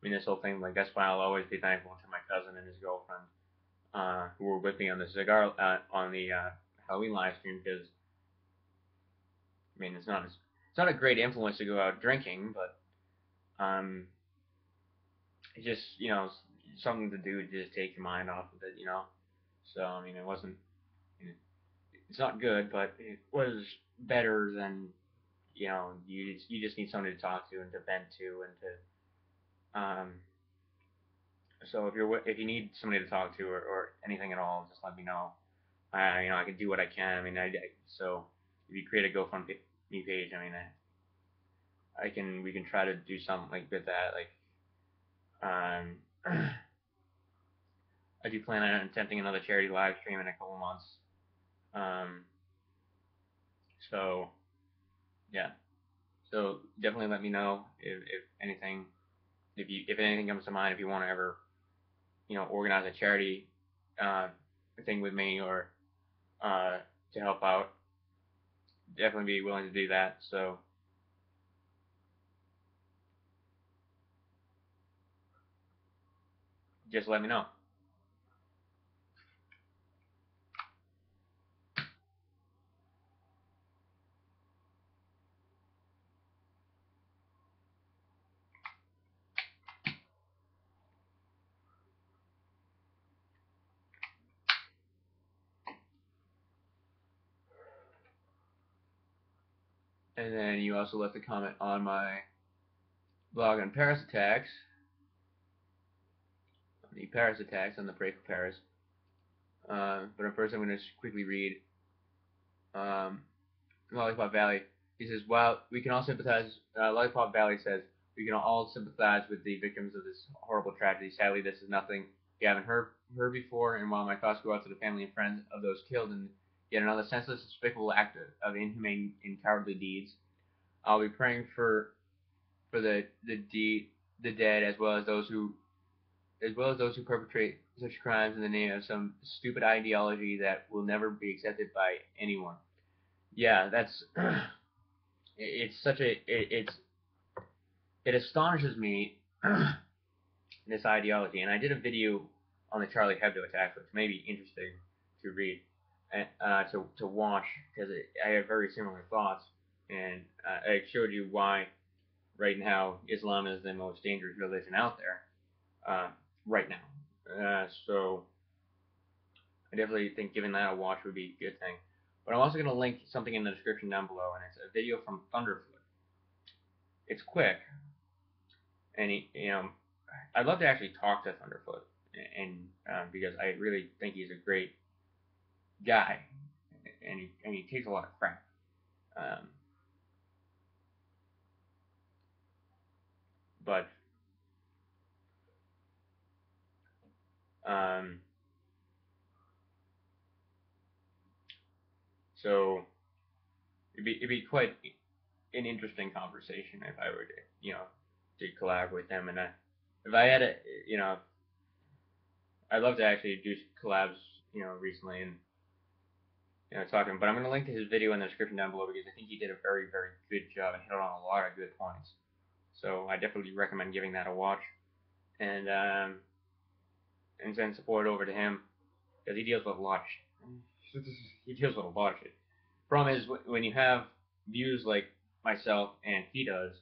A: when this whole thing like that's why I'll always be thankful to my cousin and his girlfriend uh, who were with me on the cigar uh, on the uh, Halloween live stream because I mean, it's not as, it's not a great influence to go out drinking, but um, it's just you know something to do to just take your mind off of it, you know. So I mean, it wasn't. It's not good, but it was better than you know. You just, you just need somebody to talk to and to vent to and to. Um, so if you're if you need somebody to talk to or, or anything at all, just let me know. I you know I can do what I can. I mean I, I so if you create a GoFundMe me page. I mean, I, I can we can try to do something like with that. Like, um, I do plan on attempting another charity live stream in a couple months. Um, so, yeah. So definitely let me know if, if anything, if you if anything comes to mind, if you want to ever, you know, organize a charity uh, thing with me or uh, to help out definitely be willing to do that. So. Just let me know. And then you also left a comment on my blog on Paris attacks. The Paris attacks on the Pray for Paris. Uh, but first I'm going to quickly read um, Lollipop Valley. He says, while we can all sympathize, uh, Lollipop Valley says, we can all sympathize with the victims of this horrible tragedy. Sadly, this is nothing you haven't heard, heard before, and while my thoughts go out to the family and friends of those killed in yet another senseless, despicable act of inhumane and cowardly deeds. I'll be praying for for the the de- the dead as well as those who as well as those who perpetrate such crimes in the name of some stupid ideology that will never be accepted by anyone. Yeah, that's it's such a it, it's it astonishes me this ideology, and I did a video on the Charlie Hebdo attack, which may be interesting to read uh, to to watch because I had very similar thoughts, and uh, I showed you why right now Islam is the most dangerous religion out there uh, right now. Uh, so I definitely think giving that a watch would be a good thing. But I'm also going to link something in the description down below, and it's a video from Thunderf00t. It's quick, and he, you know, I'd love to actually talk to Thunderf00t, and um, because I really think he's a great guy, and he and he takes a lot of crap. Um, but um, so it'd be it'd be quite an interesting conversation if I were to you know to collab with him and I, if I had a you know I'd love to actually do collabs you know recently and you know talking but I'm gonna link to his video in the description down below because I think he did a very very good job and hit on a lot of good points so I definitely recommend giving that a watch and um and send support over to him because he deals with a lot of shit. he deals with a lot of shit. Problem is when you have views like myself and he does,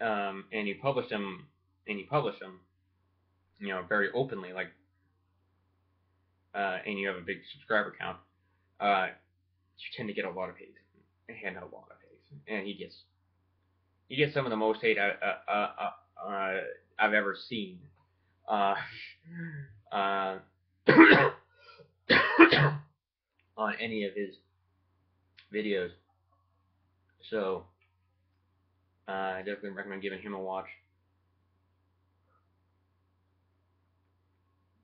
A: um, and you publish them and you publish them, you know, very openly, like, uh, and you have a big subscriber count, uh, you tend to get a lot of hate and a lot of hate, and he gets he gets some of the most hate I, uh, uh, I've ever seen uh, uh, on any of his videos. So uh, I definitely recommend giving him a watch.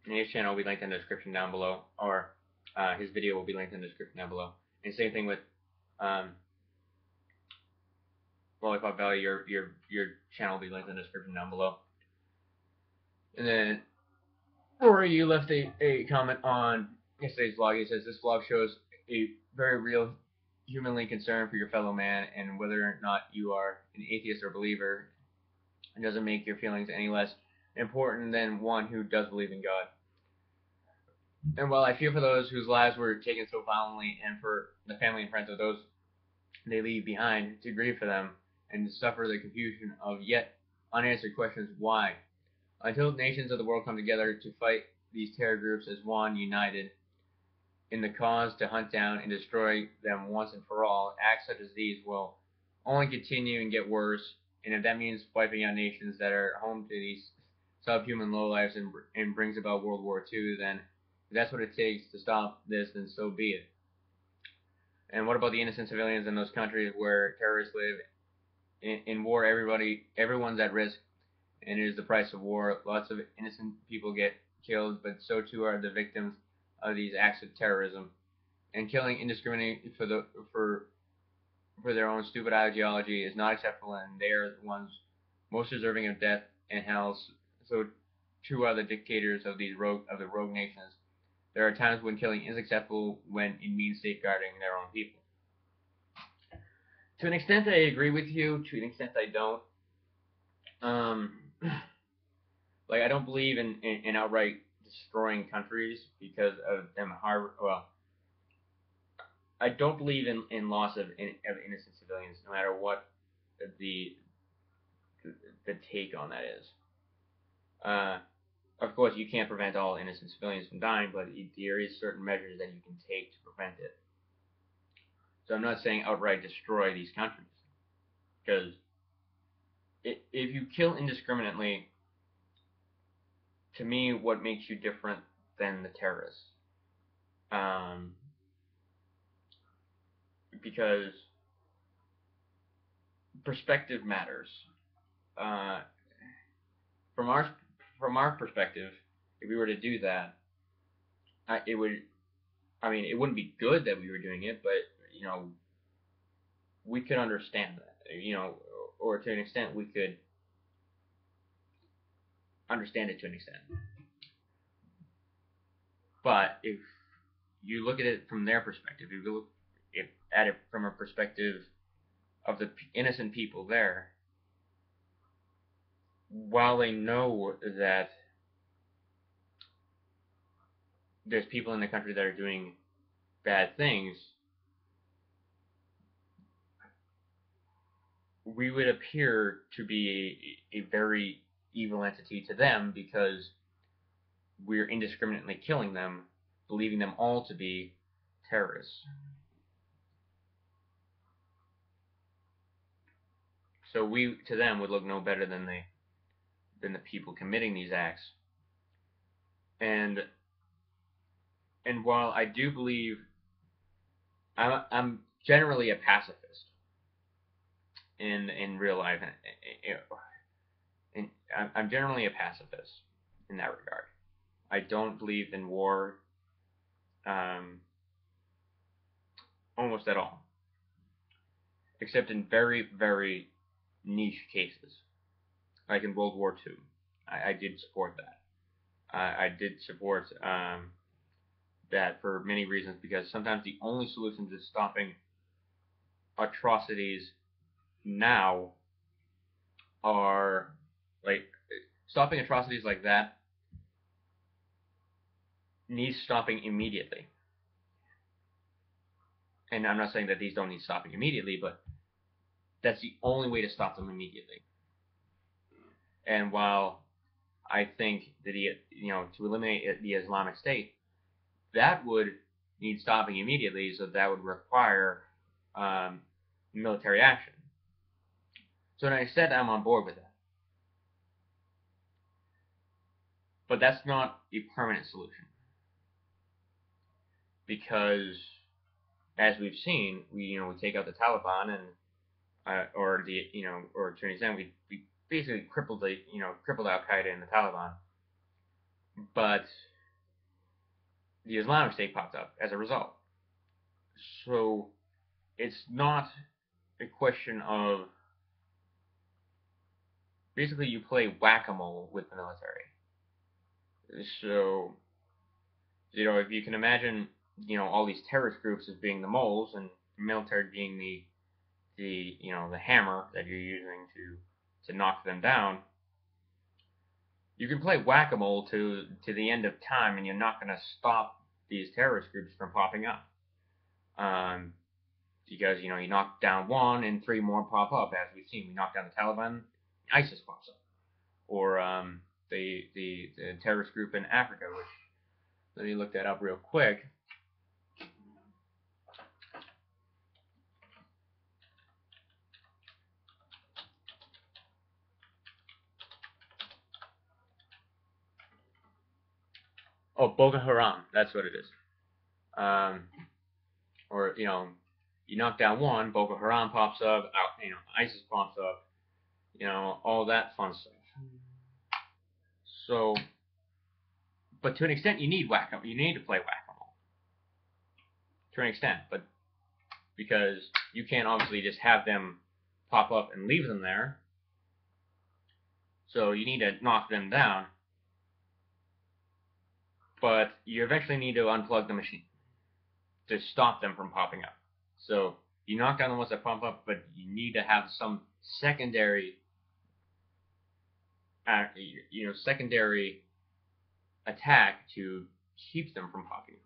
A: And his channel will be linked in the description down below, or uh, his video will be linked in the description down below. And same thing with um, Lollipop Valley, your your your channel will be linked in the description down below. And then Rory, you left a, a comment on yesterday's vlog. He says this vlog shows a very real humanly concern for your fellow man and whether or not you are an atheist or believer it doesn't make your feelings any less important than one who does believe in God. And while I feel for those whose lives were taken so violently and for the family and friends of those they leave behind to grieve for them and to suffer the confusion of yet unanswered questions why until nations of the world come together to fight these terror groups as one, united in the cause to hunt down and destroy them once and for all, acts such as these will only continue and get worse. And if that means wiping out nations that are home to these subhuman lowlifes and, and brings about World War II, then if that's what it takes to stop this, then so be it. And what about the innocent civilians in those countries where terrorists live? In, in war, everybody, everyone's at risk and it is the price of war. Lots of innocent people get killed, but so too are the victims of these acts of terrorism. And killing indiscriminately for the for for their own stupid ideology is not acceptable, and they are the ones most deserving of death and hell. So too other dictators of these rogue of the rogue nations. There are times when killing is acceptable when it means safeguarding their own people. To an extent, I agree with you. To an extent, I don't. Um, like I don't believe in, in, in outright destroying countries because of them harbor. Well, I don't believe in, in loss of, in, of innocent civilians, no matter what the the take on that is. Uh, of course, you can't prevent all innocent civilians from dying, but there is certain measures that you can take to prevent it. So I'm not saying outright destroy these countries, because if you kill indiscriminately, to me, what makes you different than the terrorists? Um, because perspective matters. Uh, from our from our perspective, if we were to do that, I, it would. I mean, it wouldn't be good that we were doing it, but you know, we could understand that. You know, or to an extent we could understand it to an extent. But if you look at it from their perspective, if you look at it from a perspective of the innocent people there, while they know that there's people in the country that are doing bad things, we would appear to be a, a very evil entity to them because we're indiscriminately killing them, believing them all to be terrorists. So we to them would look no better than the than the people committing these acts. And and while I do believe I'm, I'm generally a pacifist in in real life, and, I'm generally a pacifist in that regard. I don't believe in war um, almost at all, except in very very niche cases, like in World War II. I, I did support that. I, I did support um, that for many reasons because sometimes the only solution to stopping atrocities now are like stopping atrocities like that needs stopping immediately. And I'm not saying that these don't need stopping immediately, but that's the only way to stop them immediately. And while I think that the you know to eliminate the Islamic State, that would need stopping immediately. So that would require um, military action. So I said I'm on board with that. But that's not a permanent solution. Because as we've seen, we you know we take out the Taliban and uh, or the you know or we, we basically crippled the you know crippled Al Qaeda and the Taliban, but the Islamic State popped up as a result. So it's not a question of basically you play whack-a-mole with the military. So you know if you can imagine you know all these terrorist groups as being the moles and the military being the the you know the hammer that you're using to to knock them down, you can play whack-a-mole to to the end of time, and you're not going to stop these terrorist groups from popping up. Um, because you know you knock down one and three more pop up, as we've seen. We knock down the Taliban, ISIS pops up, or um, the, the the terrorist group in Africa, which let me look that up real quick. Oh, Boko Haram. That's what it is. Um, or you know, you knock down one, Boko Haram pops up. You know, ISIS pops up. You know, all that fun stuff. So, but to an extent, you need whack You need to play whack-a-mole. To an extent, but because you can't obviously just have them pop up and leave them there. So you need to knock them down but you eventually need to unplug the machine to stop them from popping up. So you knock down the ones that pop up, but you need to have some secondary, uh, you know, secondary attack to keep them from popping up.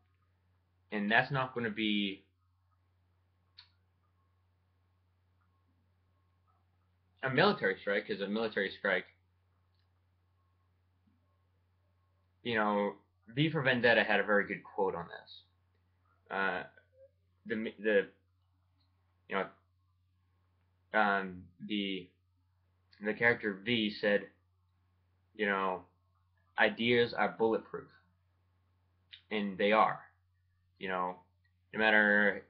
A: And that's not going to be a military strike, because a military strike, you know, V for Vendetta had a very good quote on this. Uh, the the you know um, the the character V said, you know, ideas are bulletproof, and they are. You know, no matter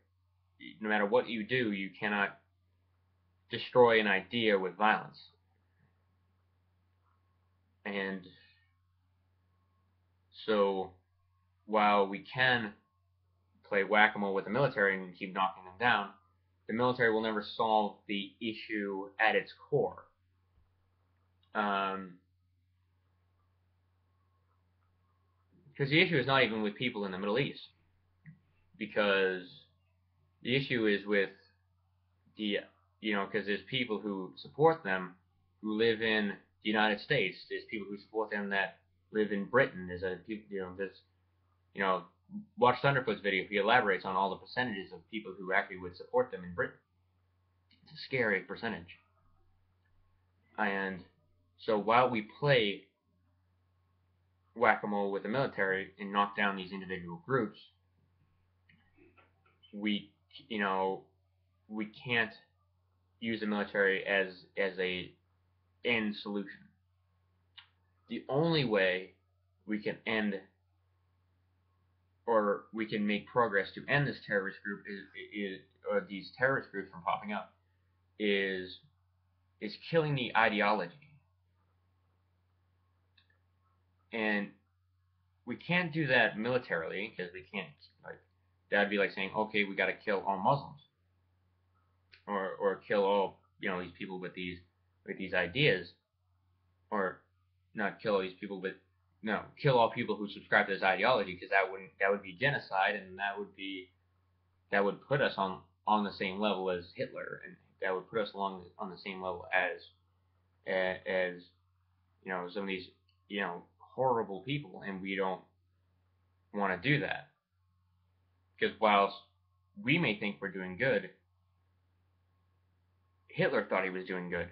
A: no matter what you do, you cannot destroy an idea with violence. And so while we can play whack-a-mole with the military and keep knocking them down, the military will never solve the issue at its core. Um, because the issue is not even with people in the Middle East, because the issue is with the you know because there's people who support them who live in the United States. There's people who support them that live in Britain. There's a you know there's you know watch Thunderf00t's video. He elaborates on all the percentages of people who actually would support them in Britain. It's a scary percentage. And so while we play whack-a-mole with the military and knock down these individual groups, we you know we can't use the military as as a end solution. The only way we can end or we can make progress to end this terrorist group is, is or these terrorist groups from popping up is is killing the ideology. And we can't do that militarily because we can't like that'd be like saying, okay, we got to kill all Muslims, or or kill all you know these people with these with these ideas, or not kill all these people with no kill all people who subscribe to this ideology because that wouldn't that would be genocide and that would be that would put us on on the same level as Hitler and that would put us along on the same level as as you know some of these you know horrible people and we don't want to do that. Because whilst we may think we're doing good Hitler thought he was doing good.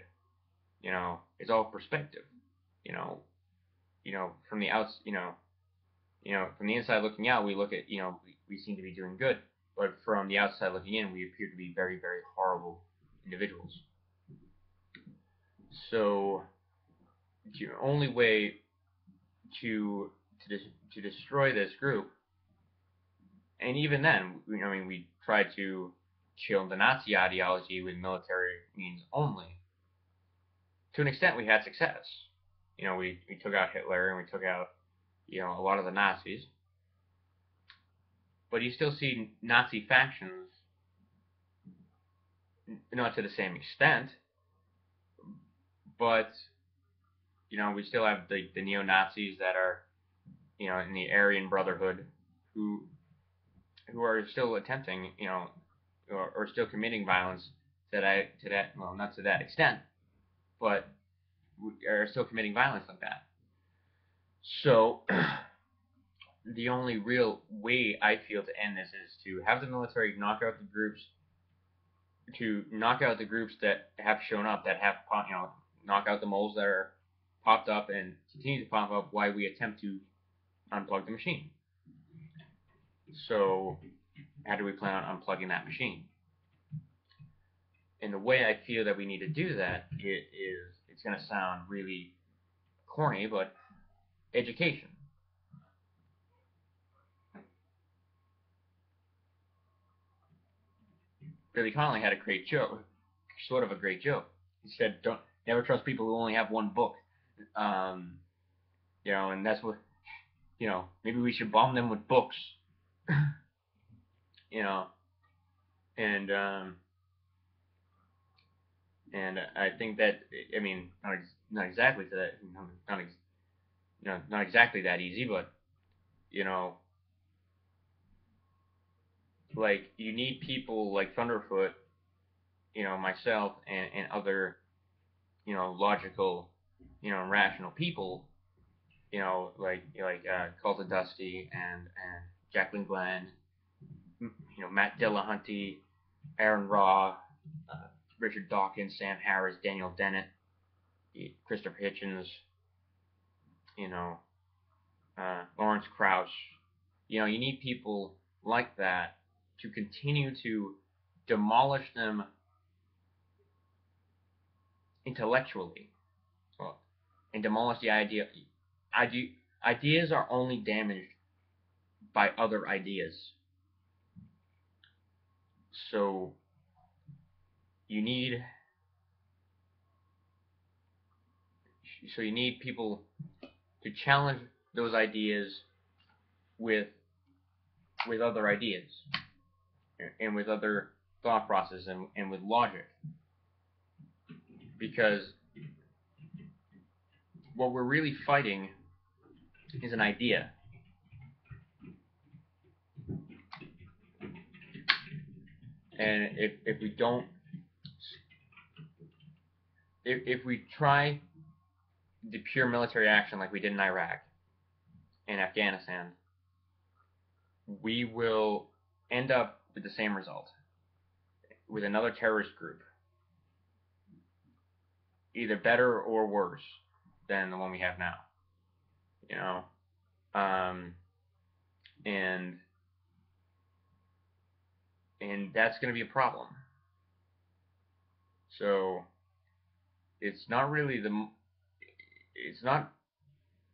A: You know it's all perspective you know you know from the outs you know you know from the inside looking out we look at you know we, we seem to be doing good but from the outside looking in we appear to be very very horrible individuals. So the only way to to to destroy this group, and even then, you know, I mean, we tried to kill the Nazi ideology with military means only. To an extent, we had success. You know, we, we took out Hitler and we took out, you know, a lot of the Nazis. But you still see Nazi factions not to the same extent, but you know, we still have the, the neo Nazis that are, you know, in the Aryan Brotherhood, who who are still attempting, you know, or, or still committing violence to that to that well, not to that extent, but are still committing violence like that. So the only real way I feel to end this is to have the military knock out the groups to knock out the groups that have shown up, that have you know, knock out the moles that are popped up and continue to pop up while we attempt to unplug the machine. So, how do we plan on unplugging that machine? And the way I feel that we need to do that it is it's going to sound really corny, but education. Billy Connolly had a great joke, sort of a great joke. He said, "Don't never trust people who only have one book." Um, you know, and that's what, you know, maybe we should bomb them with books. you know, and um, and I think that I mean not, not exactly to that not, ex, you know, not exactly that easy, but you know, like you need people like Thunderf00t, you know, myself and, and other, you know, logical, you know, rational people, you know, like like uh, Cult of Dusty and and Jaclyn Glenn, you know, Matt Dillahunty, Aron Ra, uh, Richard Dawkins, Sam Harris, Daniel Dennett, Christopher Hitchens, you know, uh, Lawrence Krauss. You know, you need people like that to continue to demolish them intellectually and demolish the idea. idea ideas are only damaged by other ideas. So you need so you need people to challenge those ideas with with other ideas and with other thought process and, and with logic. Because what we're really fighting is an idea. And if, if we don't, if, if we try the pure military action like we did in Iraq and Afghanistan, we will end up with the same result with another terrorist group, either better or worse than the one we have now. You know, um, and and that's going to be a problem. So it's not really the it's not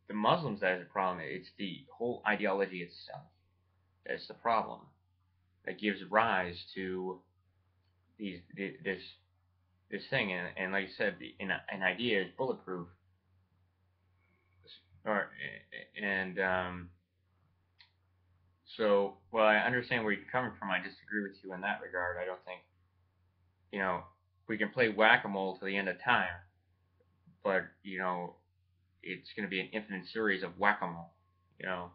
A: the Muslims that is a problem. It's the whole ideology itself that's the problem that gives rise to these this this thing. And, and like I said, the, an, an idea is bulletproof. Or and um, so, well, I understand where you're coming from. I disagree with you in that regard. I don't think, you know, we can play whack-a-mole to the end of time, but you know, it's going to be an infinite series of whack-a-mole, you know.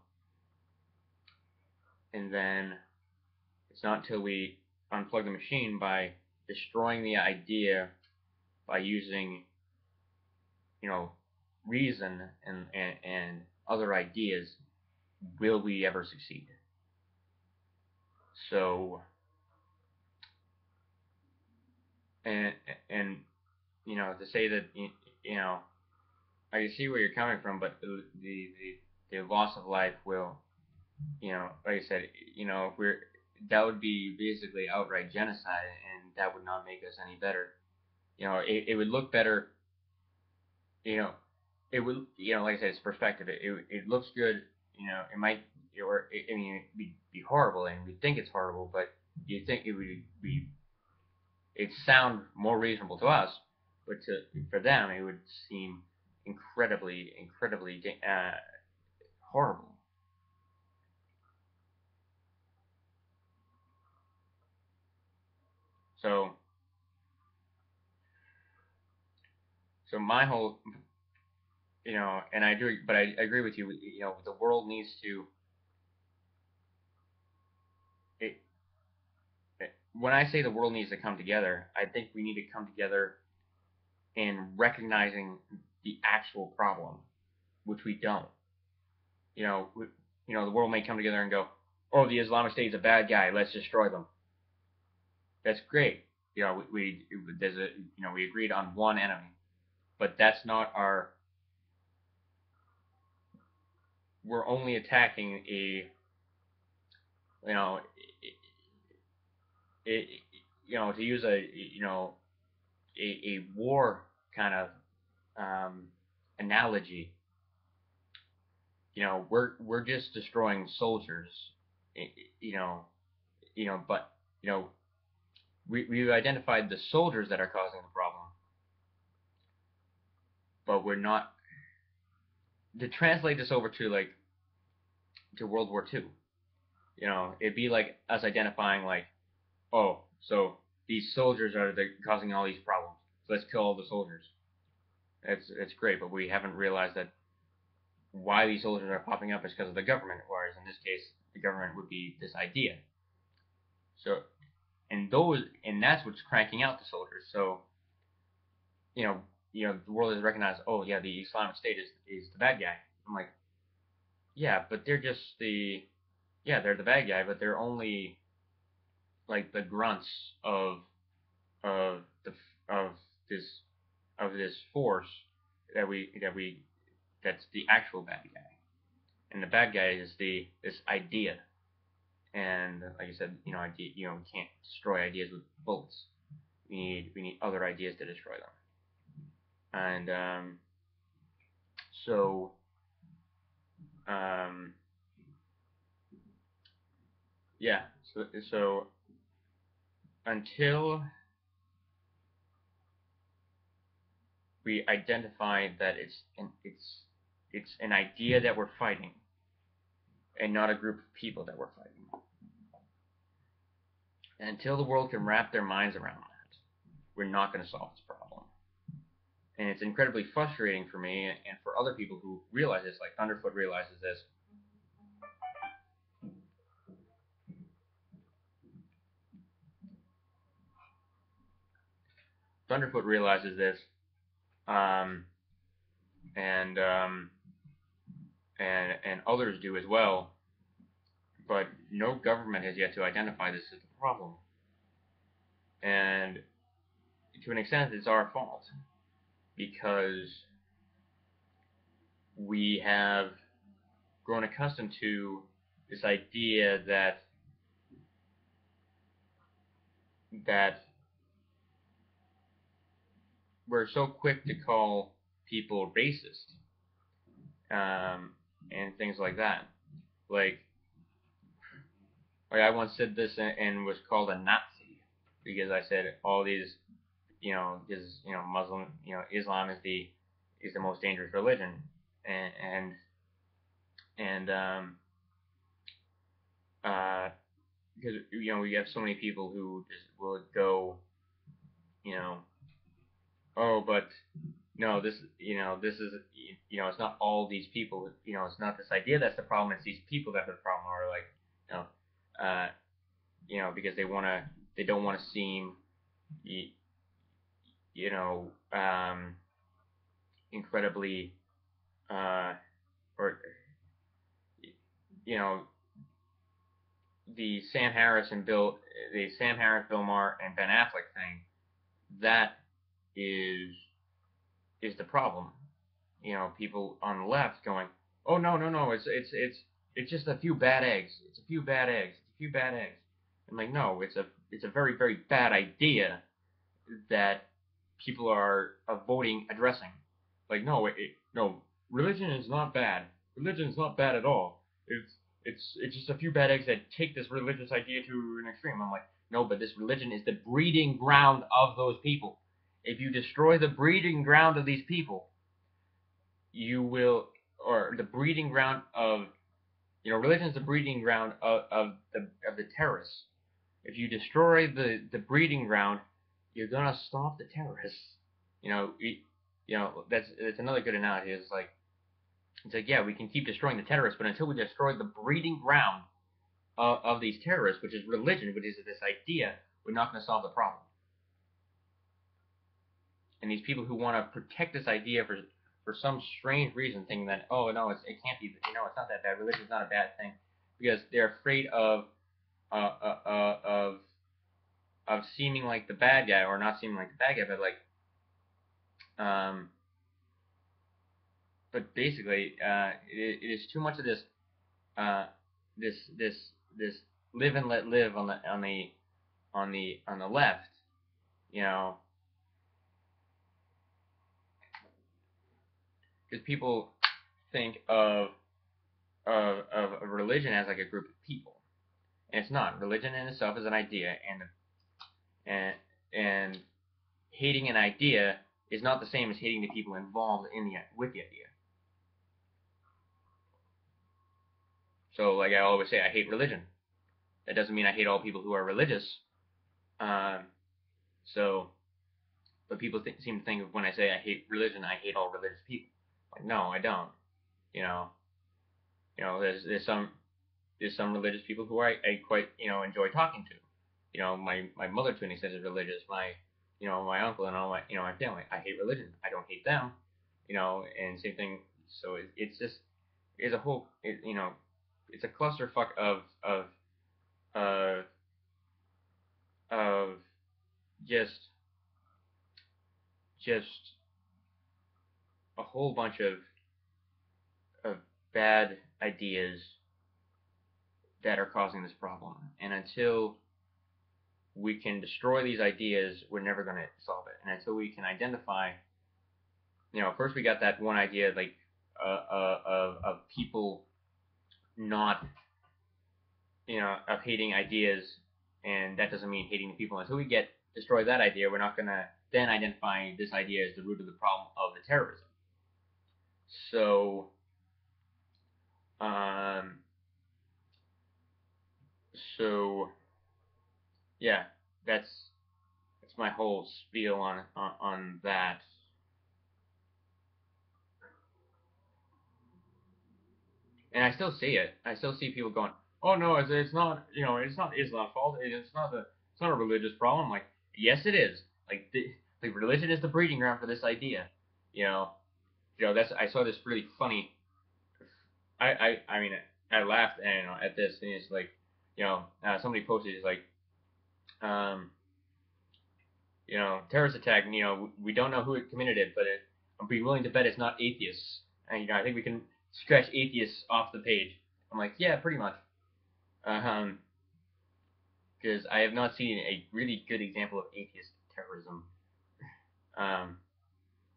A: And then it's not until we unplug the machine by destroying the idea by using, you know, reason and, and, and other ideas will we ever succeed. So, and, and, you know, to say that, you know, I can see where you're coming from, but the, the, the, loss of life will, you know, like I said, you know, if we're, that would be basically outright genocide, and that would not make us any better. You know, it, it would look better. You know, it would. You know, like I said, it's perspective. It it, it looks good. You know, it might. Or I mean, it'd be, be horrible, and we think it's horrible, but you think it would be. It sound more reasonable to us, but to for them, it would seem incredibly, incredibly uh, horrible. So, so my whole, you know, and I do, but I agree with you. You know, the world needs to. It, it, when I say the world needs to come together, I think we need to come together in recognizing the actual problem, which we don't. You know, we, you know, the world may come together and go, "Oh, the Islamic State is a bad guy. Let's destroy them." that's great. You know, we, we there's a you know we agreed on one enemy, but that's not our. We're only attacking a. You know, it, you know to use a you know a, a war kind of um, analogy. You know, we're we're just destroying soldiers. You know, you know, but you know we, we've identified the soldiers that are causing the problem, but we're not. To translate this over to like to World War II, you know, it'd be like us identifying like, oh, so these soldiers are the, causing all these problems. So let's kill all the soldiers. It's it's great, but we haven't realized that why these soldiers are popping up is because of the government, whereas in this case, the government would be this idea. So and those and that's what's cranking out the soldiers. So, you know, you know, the world has recognized, oh yeah, the Islamic State is is the bad guy. I'm like, yeah, but they're just the, yeah, they're the bad guy, but they're only like the grunts of of the of this of this force that we that we that's the actual bad guy, and the bad guy is the this idea and like I said, you know, idea, you know, we can't destroy ideas with bullets. We need we need other ideas to destroy them. And um, so um, yeah, so so until we identify that it's an, it's it's an idea that we're fighting and not a group of people that we're fighting and until the world can wrap their minds around that, we're not going to solve this problem. And it's incredibly frustrating for me and for other people who realize this, like Thunderf00t realizes this. Thunderf00t realizes this, um, and um, and and others do as well but no government has yet to identify this as the problem. And to an extent, it's our fault because we have grown accustomed to this idea that that we're so quick to call people racist um, and things like that. Like, like I once said this and, and was called a Nazi because I said all these, you know, is you know Muslim, you know, Islam is the is the most dangerous religion, and and and um, uh, because you know we have so many people who just will go, you know, oh, but no, this you know this is you know it's not all these people, you know, it's not this idea that's the problem. It's these people that the problem, or like, you know, uh, you know, because they want to they don't want to seem, you, you know, um, incredibly, uh, or you know, the Sam Harris and Bill, the Sam Harris, Bill Maher, and Ben Affleck thing, that is is the problem. You know, people on the left going, "Oh no, no, no, it's it's it's it's just a few bad eggs. It's a few bad eggs. It's a few bad eggs." I'm like, no, it's a it's a very very bad idea that people are avoiding addressing. Like, no, it, no, religion is not bad. Religion is not bad at all. It's it's it's just a few bad eggs that take this religious idea to an extreme. I'm like, no, but this religion is the breeding ground of those people. If you destroy the breeding ground of these people, you will, or the breeding ground of, you know, religion is the breeding ground of, of the of the terrorists. If you destroy the the breeding ground, you're gonna stop the terrorists. You know, you, know that's that's another good analogy. It's like it's like, yeah, we can keep destroying the terrorists, but until we destroy the breeding ground of, of these terrorists, which is religion, which is this idea, we're not going to solve the problem. And these people who want to protect this idea for for some strange reason, thinking that, oh no, it's, it can't be, you know, it's not that bad. Religion is not a bad thing, because they're afraid of uh, uh, uh, of of seeming like the bad guy, or not seeming like the bad guy, but like um, but basically, uh, it, it is too much of this, uh, this, this, this live and let live on the on the on the on the left, you know, because people think of, of of a religion as like a group of people, and it's not. Religion in itself is an idea, and and and hating an idea is not the same as hating the people involved in the with the idea. So, like I always say, I hate religion. That doesn't mean I hate all people who are religious. Um, so, but people th- seem to think of when I say I hate religion, I hate all religious people. No, I don't. You know, you know, there's there's some there's some religious people who I, I quite you know enjoy talking to. You know, my my mother to an extent is religious. My you know my uncle and all my you know my family. I hate religion. I don't hate them. You know, and same thing. So it, it's just it's a whole it, you know it's a clusterfuck of of uh of just just a whole bunch of of bad ideas that are causing this problem. And until we can destroy these ideas, we're never going to solve it. And until we can identify, you know, first we got that one idea like uh, uh, of of people not, you know, of hating ideas, and that doesn't mean hating the people. Until we get destroy that idea, we're not gonna then identify this idea as the root of the problem of the terrorism. So, um, so, yeah, that's that's my whole spiel on on, on that. and I still see it. I still see people going, "Oh no, it's, it's not. You know, it's not Islam's fault. It's not a. It's not a religious problem." Like, yes, it is. Like, the, like religion is the breeding ground for this idea. You know, you know that's. I saw this really funny. I I I mean, I laughed and, you know, at this, and it's like, you know, uh, somebody posted, it's like, um, you know, terrorist attack. You know, we don't know who committed it, but it, I'd be willing to bet it's not atheists. And you know, I think we can scratch atheists off the page. I'm like, yeah, pretty much. Um, because I have not seen a really good example of atheist terrorism. Um,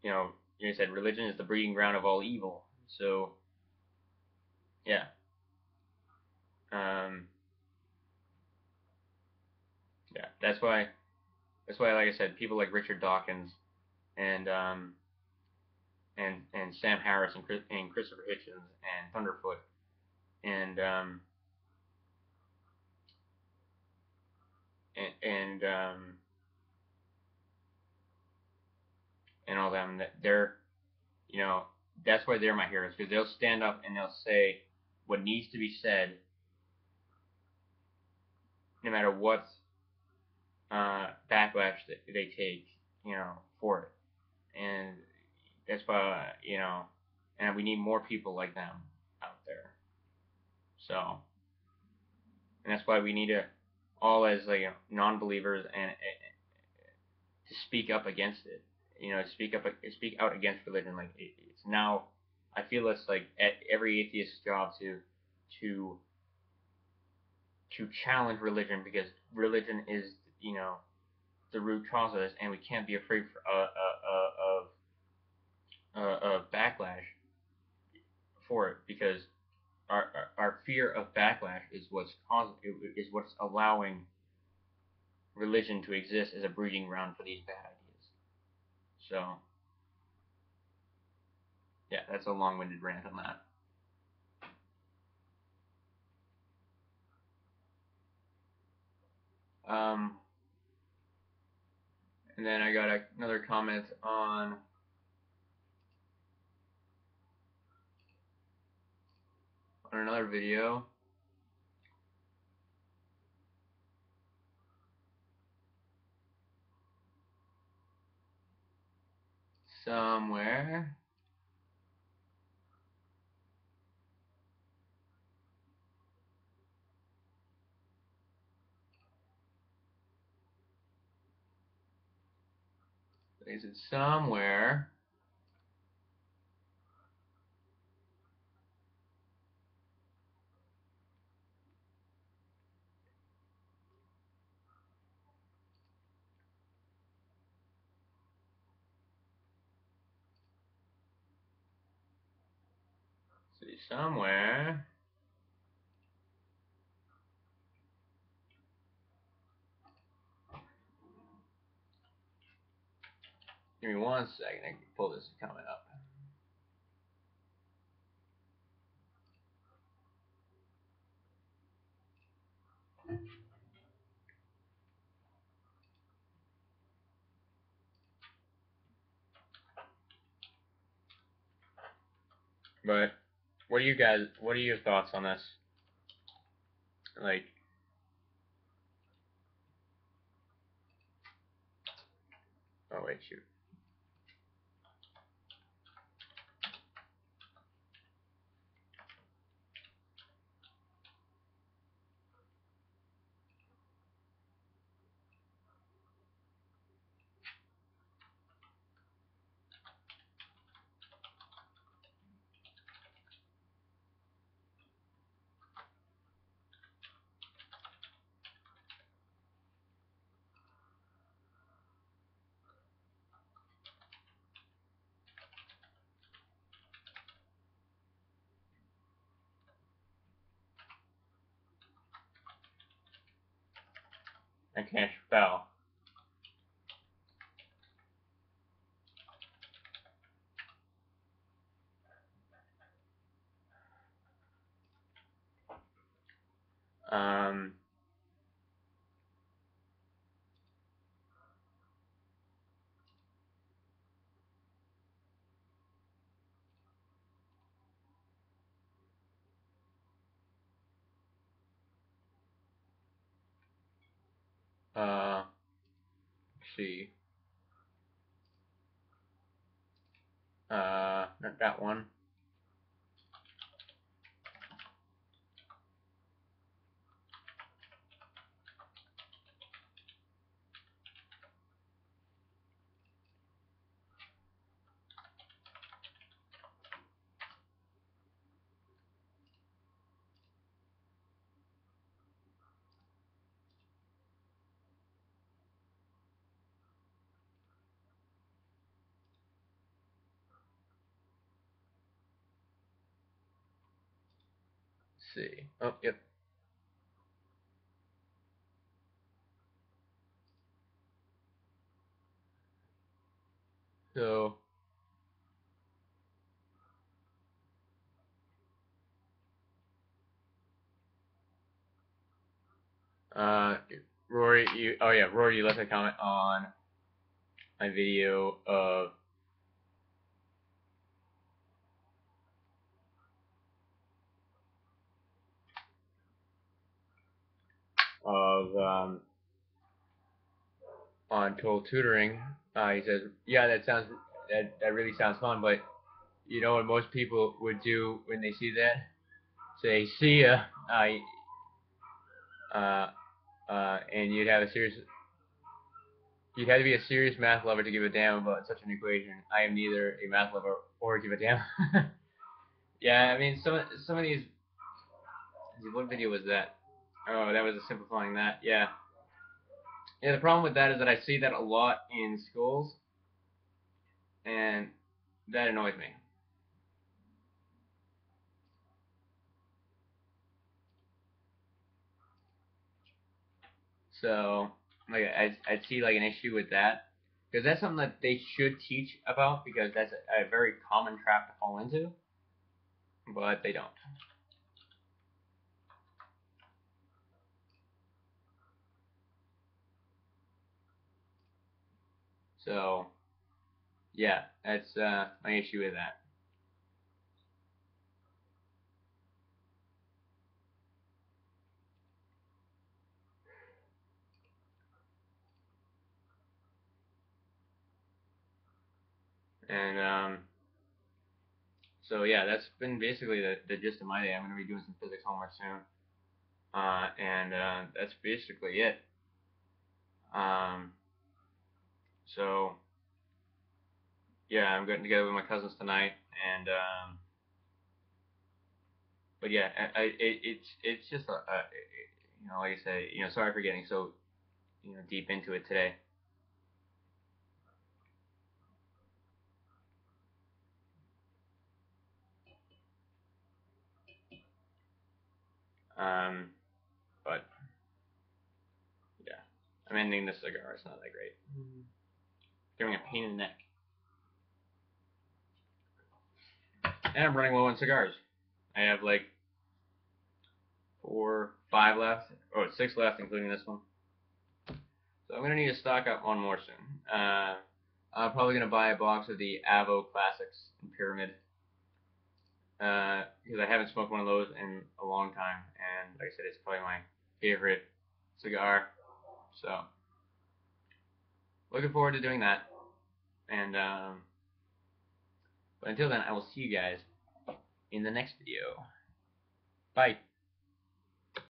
A: you know, you said religion is the breeding ground of all evil. So, yeah. Um, yeah, that's why. That's why, like I said, people like Richard Dawkins and um, and and Sam Harris and Chris, and Christopher Hitchens and Thunderf00t and um, and and um, and all them that they're you know that's why they're my heroes because they'll stand up and they'll say what needs to be said no matter what uh, backlash that they take you know for it. And that's why you know and we need more people like them out there. So and that's why we need to all as like non-believers and, and to speak up against it you know, speak up, speak out against religion. Like it's now, I feel it's like at every atheist's job to, to, to challenge religion because religion is, you know, the root cause of this, and we can't be afraid for, uh, uh, uh, of, uh, of backlash for it because our, our, our fear of backlash is what's causing, is what's allowing religion to exist as a breeding ground for these bad so, yeah, that's a long-winded rant on that. Um, and then I got a, another comment on on another video. Somewhere. Is it somewhere? Somewhere. Give me one second, I can pull this comment up. But what are you guys? What are your thoughts on this? Like, oh wait, shoot. And Cash fell. Um, uh, see. Uh, not that one. See. Oh, yep. So uh Rory you oh yeah, Rory you left a comment on my video of of um, on Towle Tutoring. Uh, he says, "Yeah, that sounds that that really sounds fun, but you know what most people would do when they see that? Say, see ya, I, uh, uh, and you'd have a serious." You'd have to be a serious math lover to give a damn about such an equation. I am neither a math lover or give a damn. yeah, I mean, some some of these. What video was that? Oh, that was a simplifying that. Yeah. Yeah, the problem with that is that I see that a lot in schools, and that annoys me. So, like, I, I see like an issue with that because that's something that they should teach about because that's a, a very common trap to fall into, but they don't. So, yeah, that's uh, my issue with that. And um, so yeah, that's been basically the, the gist of my day. I'm going to be doing some physics homework soon. Uh, and uh, that's basically it. Um, so yeah, I'm getting together with my cousins tonight, and um, but yeah, I, I it, it's it's just a, a, you know, like I say, you know, sorry for getting so you know deep into it today. Um, but yeah, I'm ending this cigar. It's not that great. Mm-hmm. Giving a pain in the neck. And I'm running low on cigars. I have like four, five left. or Oh, six left, including this one. So I'm gonna need to stock up one more soon. Uh, I'm probably gonna buy a box of the Avo Classics in Pyramid because uh, I haven't smoked one of those in a long time, and like I said, it's probably my favorite cigar. So, looking forward to doing that. And um, but until then, I will see you guys in the next video. Bye.